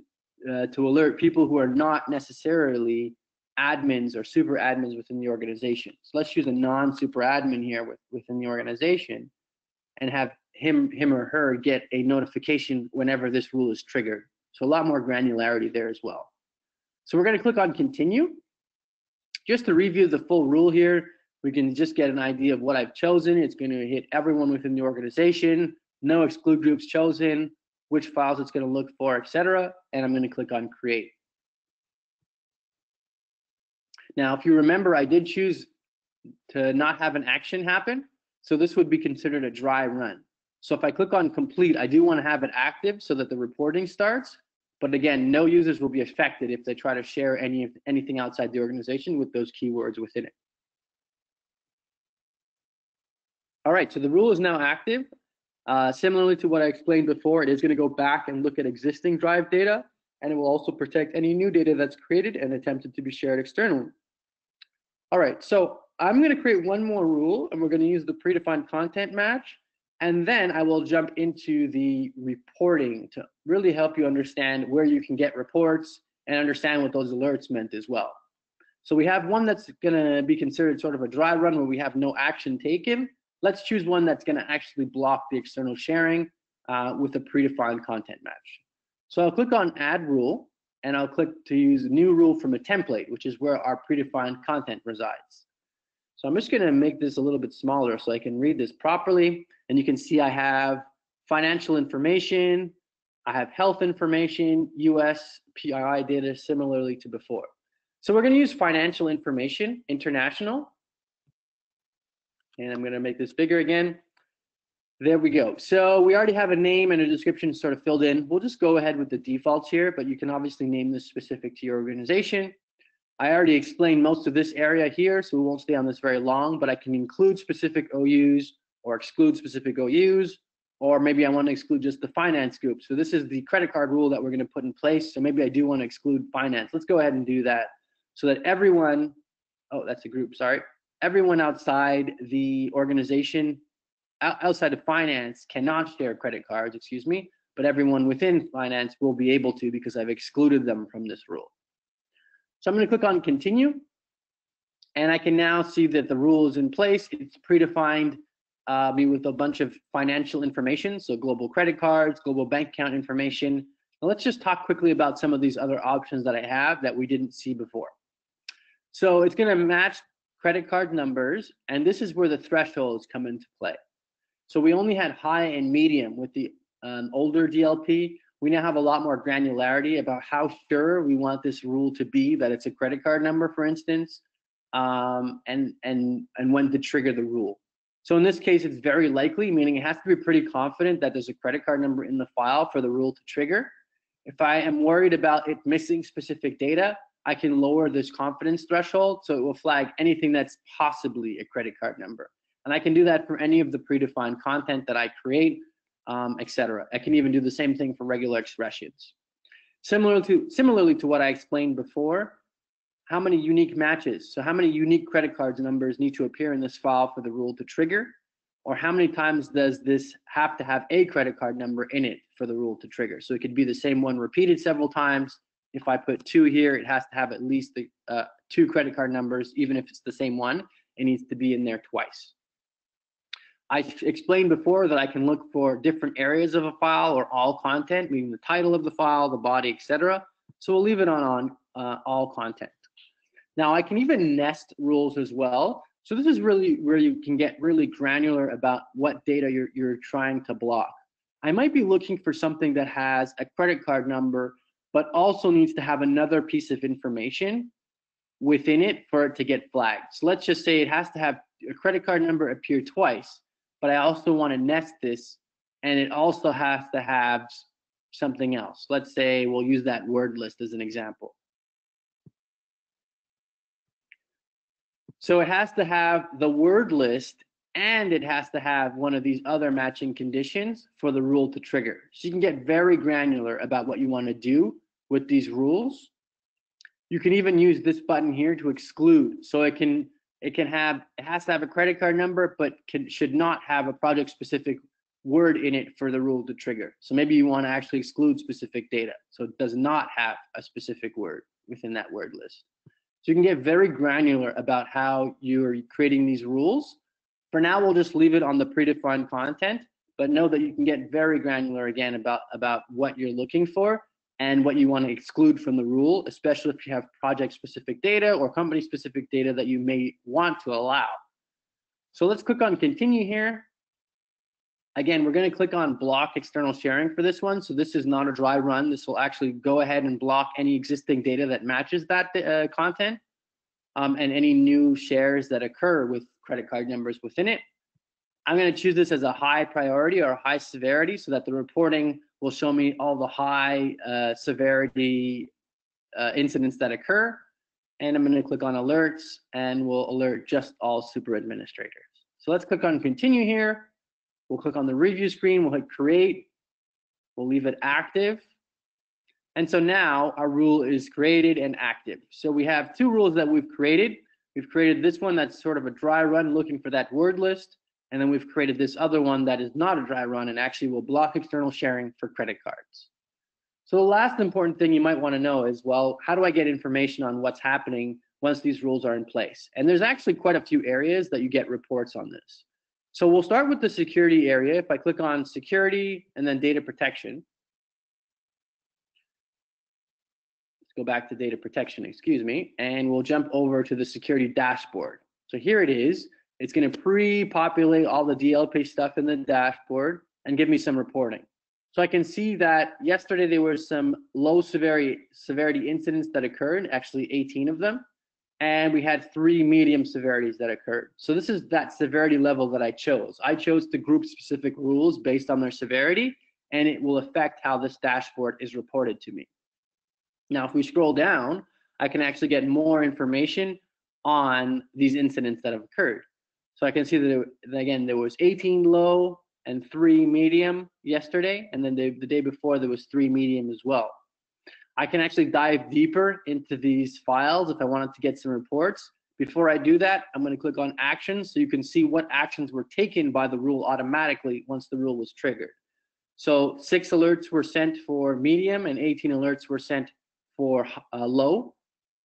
uh, to alert people who are not necessarily admins or super admins within the organization. So let's choose a non-super admin here with, within the organization and have him, him or her get a notification whenever this rule is triggered. So a lot more granularity there as well. So we're gonna click on continue. Just to review the full rule here, we can just get an idea of what I've chosen. It's gonna hit everyone within the organization, no exclude groups chosen, which files it's gonna look for, etc. And I'm gonna click on create. Now, if you remember, I did choose to not have an action happen. So this would be considered a dry run. So if I click on complete, I do want to have it active so that the reporting starts. But again, no users will be affected if they try to share any anything outside the organization with those keywords within it. All right, so the rule is now active. Uh, similarly to what I explained before, it is going to go back and look at existing drive data, and it will also protect any new data that's created and attempted to be shared externally. All right, so I'm going to create one more rule, and we're going to use the predefined content match. And then I will jump into the reporting to really help you understand where you can get reports and understand what those alerts meant as well. So we have one that's gonna be considered sort of a dry run where we have no action taken. Let's choose one that's gonna actually block the external sharing uh, with a predefined content match. So I'll click on add rule and I'll click to use new rule from a template, which is where our predefined content resides. So I'm just gonna make this a little bit smaller so I can read this properly. And you can see I have financial information, I have health information, US PII data similarly to before. So we're gonna use financial information, international. And I'm gonna make this bigger again. There we go. So we already have a name and a description sort of filled in. We'll just go ahead with the defaults here, but you can obviously name this specific to your organization. I already explained most of this area here, so we won't stay on this very long, but I can include specific OUs or exclude specific OUs, or maybe I want to exclude just the finance group. So this is the credit card rule that we're going to put in place. So maybe I do want to exclude finance. Let's go ahead and do that so that everyone, oh, that's a group, sorry. Everyone outside the organization, outside of finance cannot share credit cards, excuse me, but everyone within finance will be able to because I've excluded them from this rule. So I'm going to click on continue. And I can now see that the rule is in place. It's predefined uh, me with a bunch of financial information, so global credit cards, global bank account information. Now let's just talk quickly about some of these other options that I have that we didn't see before. So it's going to match credit card numbers, and this is where the thresholds come into play. So we only had high and medium with the um, older DLP. We now have a lot more granularity about how sure we want this rule to be that it's a credit card number, for instance, um, and and and when to trigger the rule. So in this case, it's very likely, meaning it has to be pretty confident that there's a credit card number in the file for the rule to trigger. If I am worried about it missing specific data, I can lower this confidence threshold so it will flag anything that's possibly a credit card number. And I can do that for any of the predefined content that I create, um, etc. I can even do the same thing for regular expressions. Similar to, similarly to what I explained before, how many unique matches, so how many unique credit cards numbers need to appear in this file for the rule to trigger, or how many times does this have to have a credit card number in it for the rule to trigger? So it could be the same one repeated several times. If I put two here, it has to have at least the, uh, two credit card numbers, even if it's the same one, it needs to be in there twice. I explained before that I can look for different areas of a file or all content, meaning the title of the file, the body, etc. So we'll leave it on, on uh, all content. Now I can even nest rules as well. So this is really where you can get really granular about what data you're, you're trying to block. I might be looking for something that has a credit card number, but also needs to have another piece of information within it for it to get flagged. So let's just say it has to have a credit card number appear twice, but I also want to nest this and it also has to have something else. Let's say we'll use that word list as an example. So it has to have the word list and it has to have one of these other matching conditions for the rule to trigger. So you can get very granular about what you want to do with these rules. You can even use this button here to exclude. So it can it can have it has to have a credit card number, but can, should not have a project specific word in it for the rule to trigger. So maybe you want to actually exclude specific data. So it does not have a specific word within that word list. So you can get very granular about how you're creating these rules. For now, we'll just leave it on the predefined content, but know that you can get very granular again about, about what you're looking for and what you want to exclude from the rule, especially if you have project specific data or company specific data that you may want to allow. So let's click on continue here. Again, we're going to click on block external sharing for this one. So this is not a dry run. This will actually go ahead and block any existing data that matches that uh, content um, and any new shares that occur with credit card numbers within it. I'm going to choose this as a high priority or high severity so that the reporting will show me all the high uh, severity uh, incidents that occur. And I'm going to click on alerts and we'll alert just all super administrators. So let's click on continue here. We'll click on the review screen, we'll hit create, we'll leave it active. And so now our rule is created and active. So we have two rules that we've created. We've created this one that's sort of a dry run looking for that word list. And then we've created this other one that is not a dry run and actually will block external sharing for credit cards. So the last important thing you might want to know is, well, how do I get information on what's happening once these rules are in place? And there's actually quite a few areas that you get reports on this. So we'll start with the security area. If I click on security and then data protection, let's go back to data protection, excuse me, and we'll jump over to the security dashboard. So here it is. It's going to pre-populate all the DLP stuff in the dashboard and give me some reporting. So I can see that yesterday there were some low severity severity incidents that occurred, actually 18 of them and we had three medium severities that occurred. So this is that severity level that I chose. I chose to group specific rules based on their severity, and it will affect how this dashboard is reported to me. Now, if we scroll down, I can actually get more information on these incidents that have occurred. So I can see that, again, there was 18 low and three medium yesterday, and then the, the day before there was three medium as well. I can actually dive deeper into these files if I wanted to get some reports. Before I do that, I'm going to click on actions so you can see what actions were taken by the rule automatically once the rule was triggered. So six alerts were sent for medium and 18 alerts were sent for uh, low.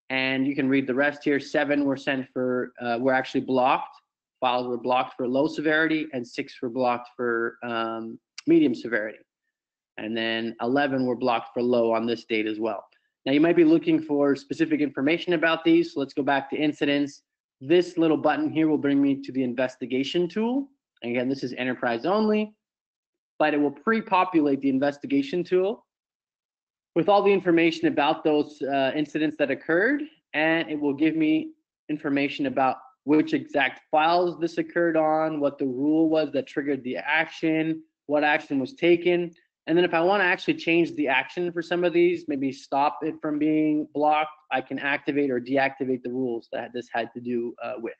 And you can read the rest here. Seven were sent for, uh, were actually blocked. Files were blocked for low severity and six were blocked for um, medium severity and then 11 were blocked for low on this date as well. Now you might be looking for specific information about these. So let's go back to incidents. This little button here will bring me to the investigation tool. Again, this is enterprise only, but it will pre-populate the investigation tool with all the information about those uh, incidents that occurred, and it will give me information about which exact files this occurred on, what the rule was that triggered the action, what action was taken, and then if I want to actually change the action for some of these, maybe stop it from being blocked, I can activate or deactivate the rules that this had to do uh, with.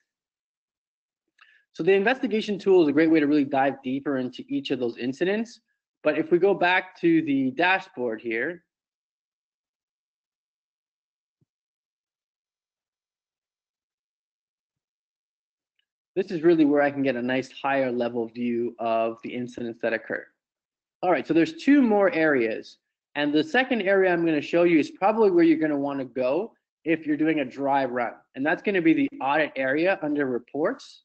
So the investigation tool is a great way to really dive deeper into each of those incidents. But if we go back to the dashboard here, this is really where I can get a nice higher level view of the incidents that occur. All right, so there's two more areas. And the second area I'm going to show you is probably where you're going to want to go if you're doing a dry run. And that's going to be the audit area under reports.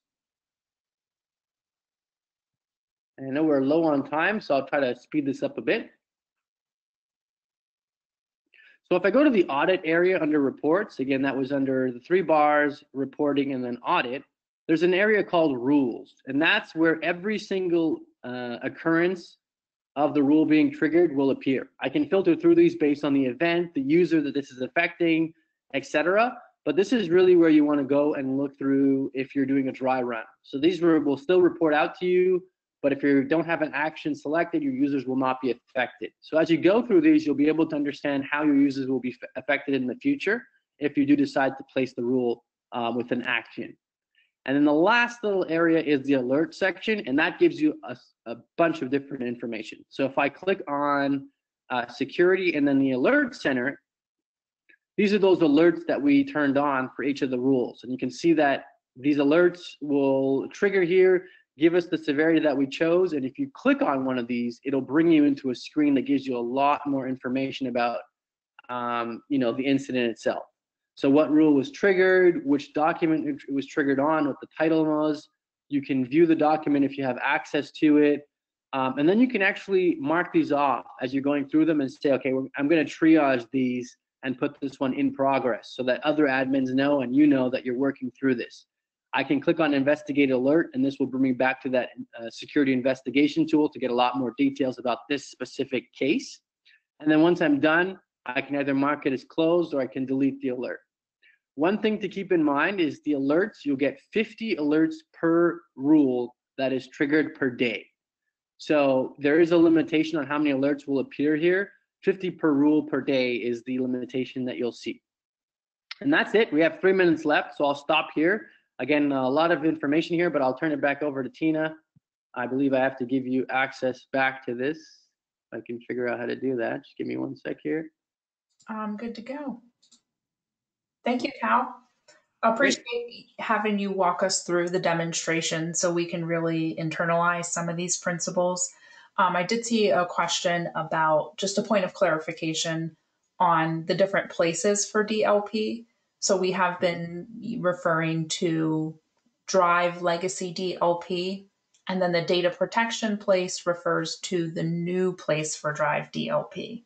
And I know we're low on time, so I'll try to speed this up a bit. So if I go to the audit area under reports, again, that was under the three bars, reporting, and then audit, there's an area called rules. And that's where every single uh, occurrence of the rule being triggered will appear. I can filter through these based on the event, the user that this is affecting, etc. But this is really where you want to go and look through if you're doing a dry run. So these will still report out to you, but if you don't have an action selected, your users will not be affected. So as you go through these, you'll be able to understand how your users will be affected in the future if you do decide to place the rule um, with an action. And then the last little area is the alert section, and that gives you a, a bunch of different information. So if I click on uh, security and then the alert center, these are those alerts that we turned on for each of the rules. And you can see that these alerts will trigger here give us the severity that we chose. And if you click on one of these, it'll bring you into a screen that gives you a lot more information about, um, you know, the incident itself. So what rule was triggered, which document it was triggered on, what the title was. You can view the document if you have access to it. Um, and then you can actually mark these off as you're going through them and say, okay, I'm going to triage these and put this one in progress so that other admins know and you know that you're working through this. I can click on investigate alert and this will bring me back to that uh, security investigation tool to get a lot more details about this specific case. And then once I'm done, I can either mark it as closed or I can delete the alert. One thing to keep in mind is the alerts, you'll get 50 alerts per rule that is triggered per day. So there is a limitation on how many alerts will appear here. 50 per rule per day is the limitation that you'll see. And that's it. We have three minutes left, so I'll stop here. Again, a lot of information here, but I'll turn it back over to Tina. I believe I have to give you access back to this. I can figure out how to do that. Just give me one sec here. I'm good to go. Thank you, Cal. Appreciate having you walk us through the demonstration so we can really internalize some of these principles. Um, I did see a question about just a point of clarification on the different places for DLP. So we have been referring to Drive Legacy DLP, and then the data protection place refers to the new place for Drive DLP.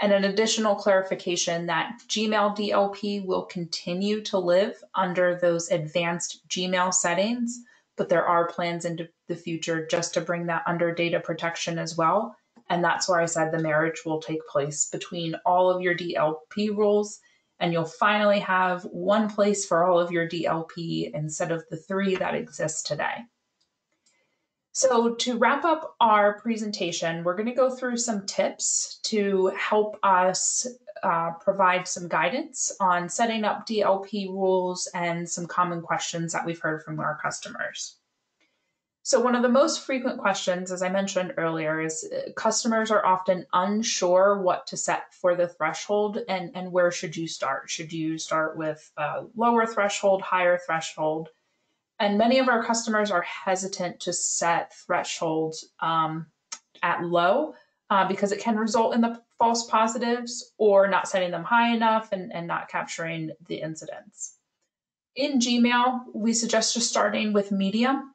And an additional clarification that Gmail DLP will continue to live under those advanced Gmail settings, but there are plans into the future just to bring that under data protection as well. And that's where I said the marriage will take place between all of your DLP rules, and you'll finally have one place for all of your DLP instead of the three that exist today. So to wrap up our presentation, we're going to go through some tips to help us uh, provide some guidance on setting up DLP rules and some common questions that we've heard from our customers. So one of the most frequent questions, as I mentioned earlier, is uh, customers are often unsure what to set for the threshold and, and where should you start? Should you start with a lower threshold, higher threshold? And many of our customers are hesitant to set thresholds um, at low uh, because it can result in the false positives or not setting them high enough and, and not capturing the incidents. In Gmail, we suggest just starting with medium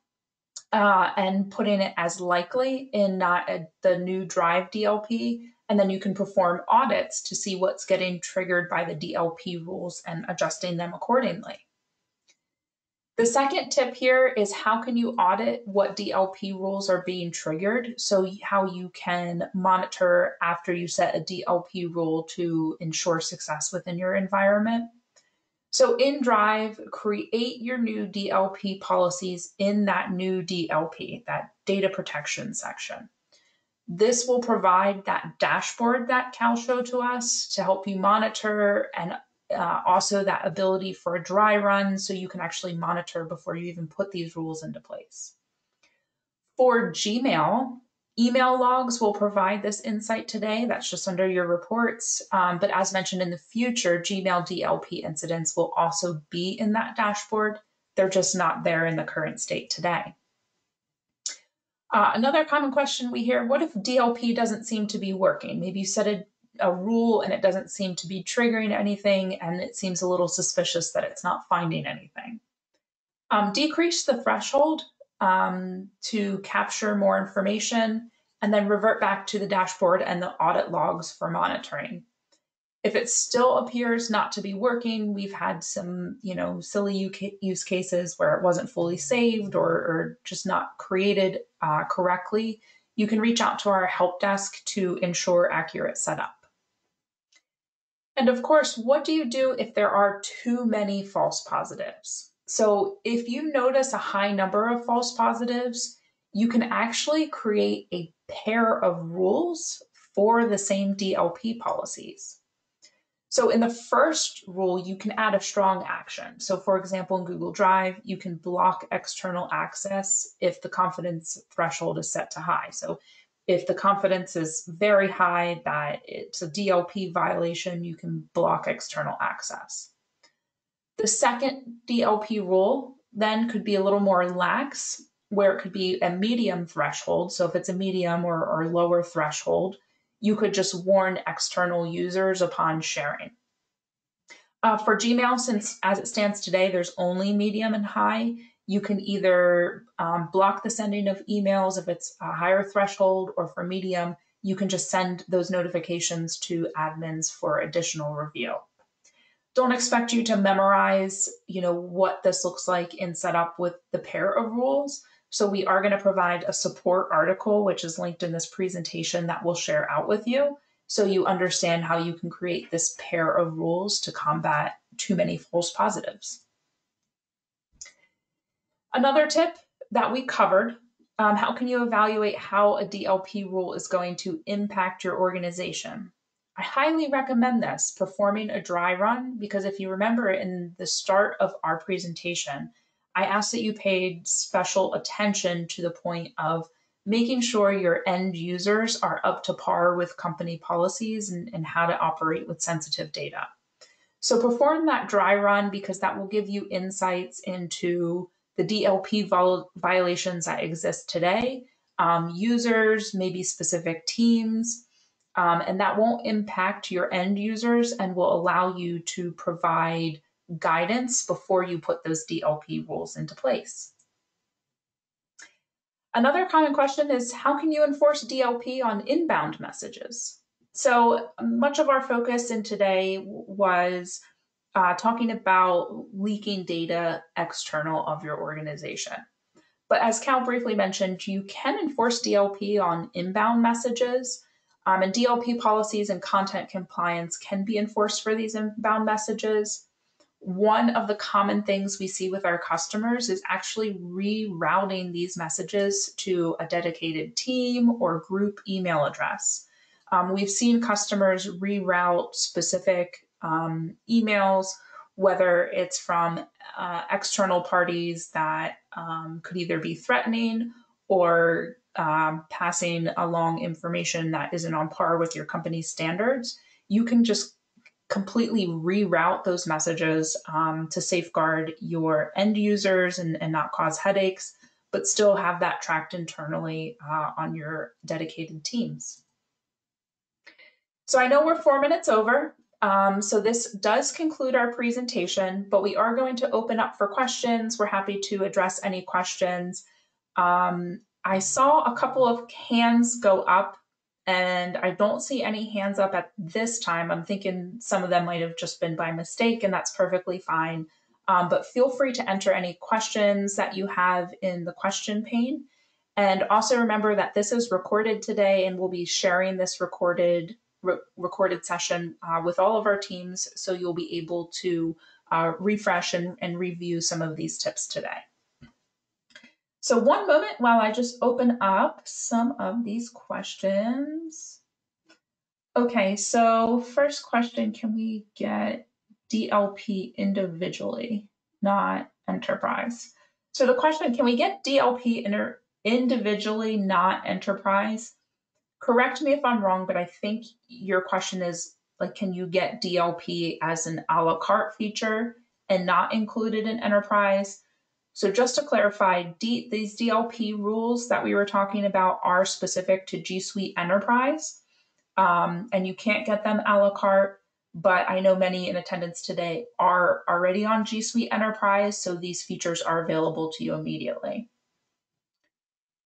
uh, and putting it as likely in not a, the new Drive DLP. And then you can perform audits to see what's getting triggered by the DLP rules and adjusting them accordingly. The second tip here is how can you audit what DLP rules are being triggered? So how you can monitor after you set a DLP rule to ensure success within your environment. So in Drive, create your new DLP policies in that new DLP, that data protection section. This will provide that dashboard that Cal showed to us to help you monitor and uh, also that ability for a dry run so you can actually monitor before you even put these rules into place. For Gmail, email logs will provide this insight today. That's just under your reports. Um, but as mentioned in the future, Gmail DLP incidents will also be in that dashboard. They're just not there in the current state today. Uh, another common question we hear, what if DLP doesn't seem to be working? Maybe you set a a rule and it doesn't seem to be triggering anything and it seems a little suspicious that it's not finding anything. Um, decrease the threshold um, to capture more information and then revert back to the dashboard and the audit logs for monitoring. If it still appears not to be working, we've had some, you know, silly use cases where it wasn't fully saved or, or just not created uh, correctly. You can reach out to our help desk to ensure accurate setup. And of course, what do you do if there are too many false positives? So if you notice a high number of false positives, you can actually create a pair of rules for the same DLP policies. So in the first rule, you can add a strong action. So for example, in Google Drive, you can block external access if the confidence threshold is set to high. So if the confidence is very high that it's a DLP violation, you can block external access. The second DLP rule then could be a little more lax. where it could be a medium threshold. So if it's a medium or, or lower threshold, you could just warn external users upon sharing. Uh, for Gmail, since as it stands today, there's only medium and high, you can either um, block the sending of emails if it's a higher threshold, or for medium, you can just send those notifications to admins for additional review. Don't expect you to memorize, you know, what this looks like in setup with the pair of rules. So we are going to provide a support article, which is linked in this presentation that we'll share out with you. So you understand how you can create this pair of rules to combat too many false positives. Another tip that we covered, um, how can you evaluate how a DLP rule is going to impact your organization? I highly recommend this, performing a dry run, because if you remember in the start of our presentation, I asked that you paid special attention to the point of making sure your end users are up to par with company policies and, and how to operate with sensitive data. So perform that dry run because that will give you insights into the DLP vol- violations that exist today, um, users, maybe specific teams, um, and that won't impact your end users and will allow you to provide guidance before you put those DLP rules into place. Another common question is how can you enforce DLP on inbound messages? So much of our focus in today was uh, talking about leaking data external of your organization. But as Cal briefly mentioned, you can enforce DLP on inbound messages, um, and DLP policies and content compliance can be enforced for these inbound messages. One of the common things we see with our customers is actually rerouting these messages to a dedicated team or group email address. Um, we've seen customers reroute specific um, emails, whether it's from uh, external parties that um, could either be threatening or um, passing along information that isn't on par with your company's standards, you can just completely reroute those messages um, to safeguard your end users and, and, not cause headaches, but still have that tracked internally uh, on your dedicated teams. So I know we're four minutes over. Um, so this does conclude our presentation, but we are going to open up for questions. We're happy to address any questions. Um, I saw a couple of hands go up and I don't see any hands up at this time. I'm thinking some of them might have just been by mistake and that's perfectly fine. Um, but feel free to enter any questions that you have in the question pane. And also remember that this is recorded today and we'll be sharing this recorded re recorded session uh, with all of our teams, so you'll be able to uh, refresh and, and review some of these tips today. So one moment while I just open up some of these questions. Okay, so first question, can we get DLP individually, not enterprise? So the question, can we get DLP individually, not enterprise? Correct me if I'm wrong, but I think your question is like, can you get DLP as an a la carte feature and not included in enterprise? So just to clarify, D, these DLP rules that we were talking about are specific to G Suite Enterprise, um, and you can't get them a la carte. But I know many in attendance today are already on G Suite Enterprise, so these features are available to you immediately.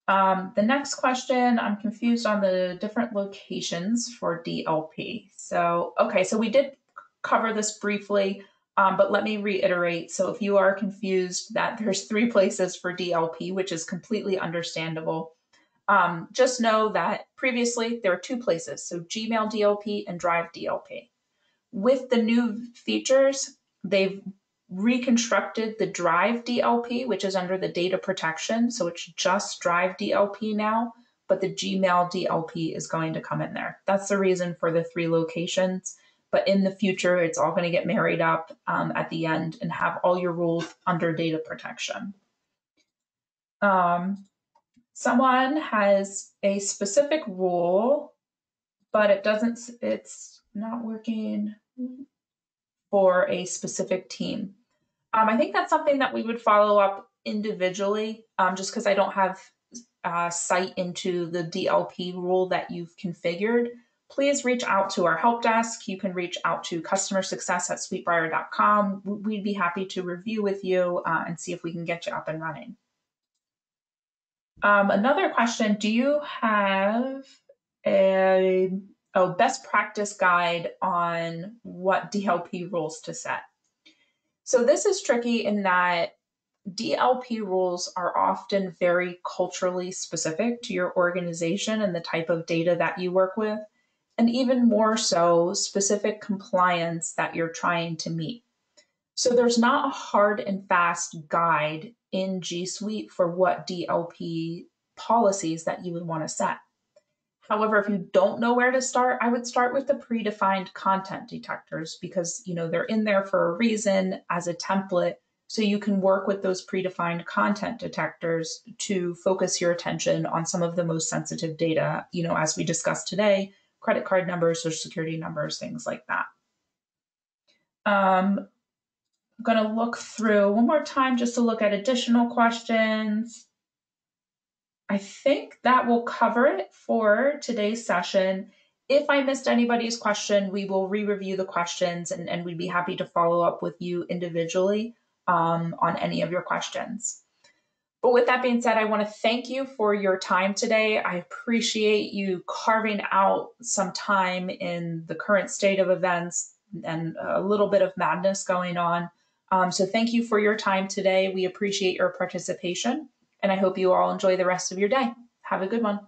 Um, the next question, I'm confused on the different locations for DLP. So, okay, so we did cover this briefly, um, but let me reiterate. So if you are confused that there's three places for DLP, which is completely understandable, um, just know that previously there were two places, so Gmail DLP and Drive DLP. With the new features, they've reconstructed the Drive DLP, which is under the data protection. So it's just Drive DLP now, but the Gmail DLP is going to come in there. That's the reason for the three locations. But in the future, it's all going to get married up um, at the end and have all your rules under data protection. Um, someone has a specific rule, but it doesn't, it's not working for a specific team. Um, I think that's something that we would follow up individually, um, just because I don't have uh, sight into the DLP rule that you've configured, please reach out to our help desk. You can reach out to customer success at suitebriar.com. We'd be happy to review with you uh, and see if we can get you up and running. Um, another question Do you have a, a best practice guide on what DLP rules to set? So, this is tricky in that DLP rules are often very culturally specific to your organization and the type of data that you work with, and even more so, specific compliance that you're trying to meet. So there's not a hard and fast guide in G Suite for what DLP policies that you would want to set. However, if you don't know where to start, I would start with the predefined content detectors because you know they're in there for a reason as a template so you can work with those predefined content detectors to focus your attention on some of the most sensitive data, you know, as we discussed today, credit card numbers, social security numbers, things like that. Um, I'm going to look through one more time just to look at additional questions. I think that will cover it for today's session. If I missed anybody's question, we will re-review the questions and, and we'd be happy to follow up with you individually um, on any of your questions. But with that being said, I want to thank you for your time today. I appreciate you carving out some time in the current state of events and a little bit of madness going on. Um, so thank you for your time today. We appreciate your participation, and I hope you all enjoy the rest of your day. Have a good one.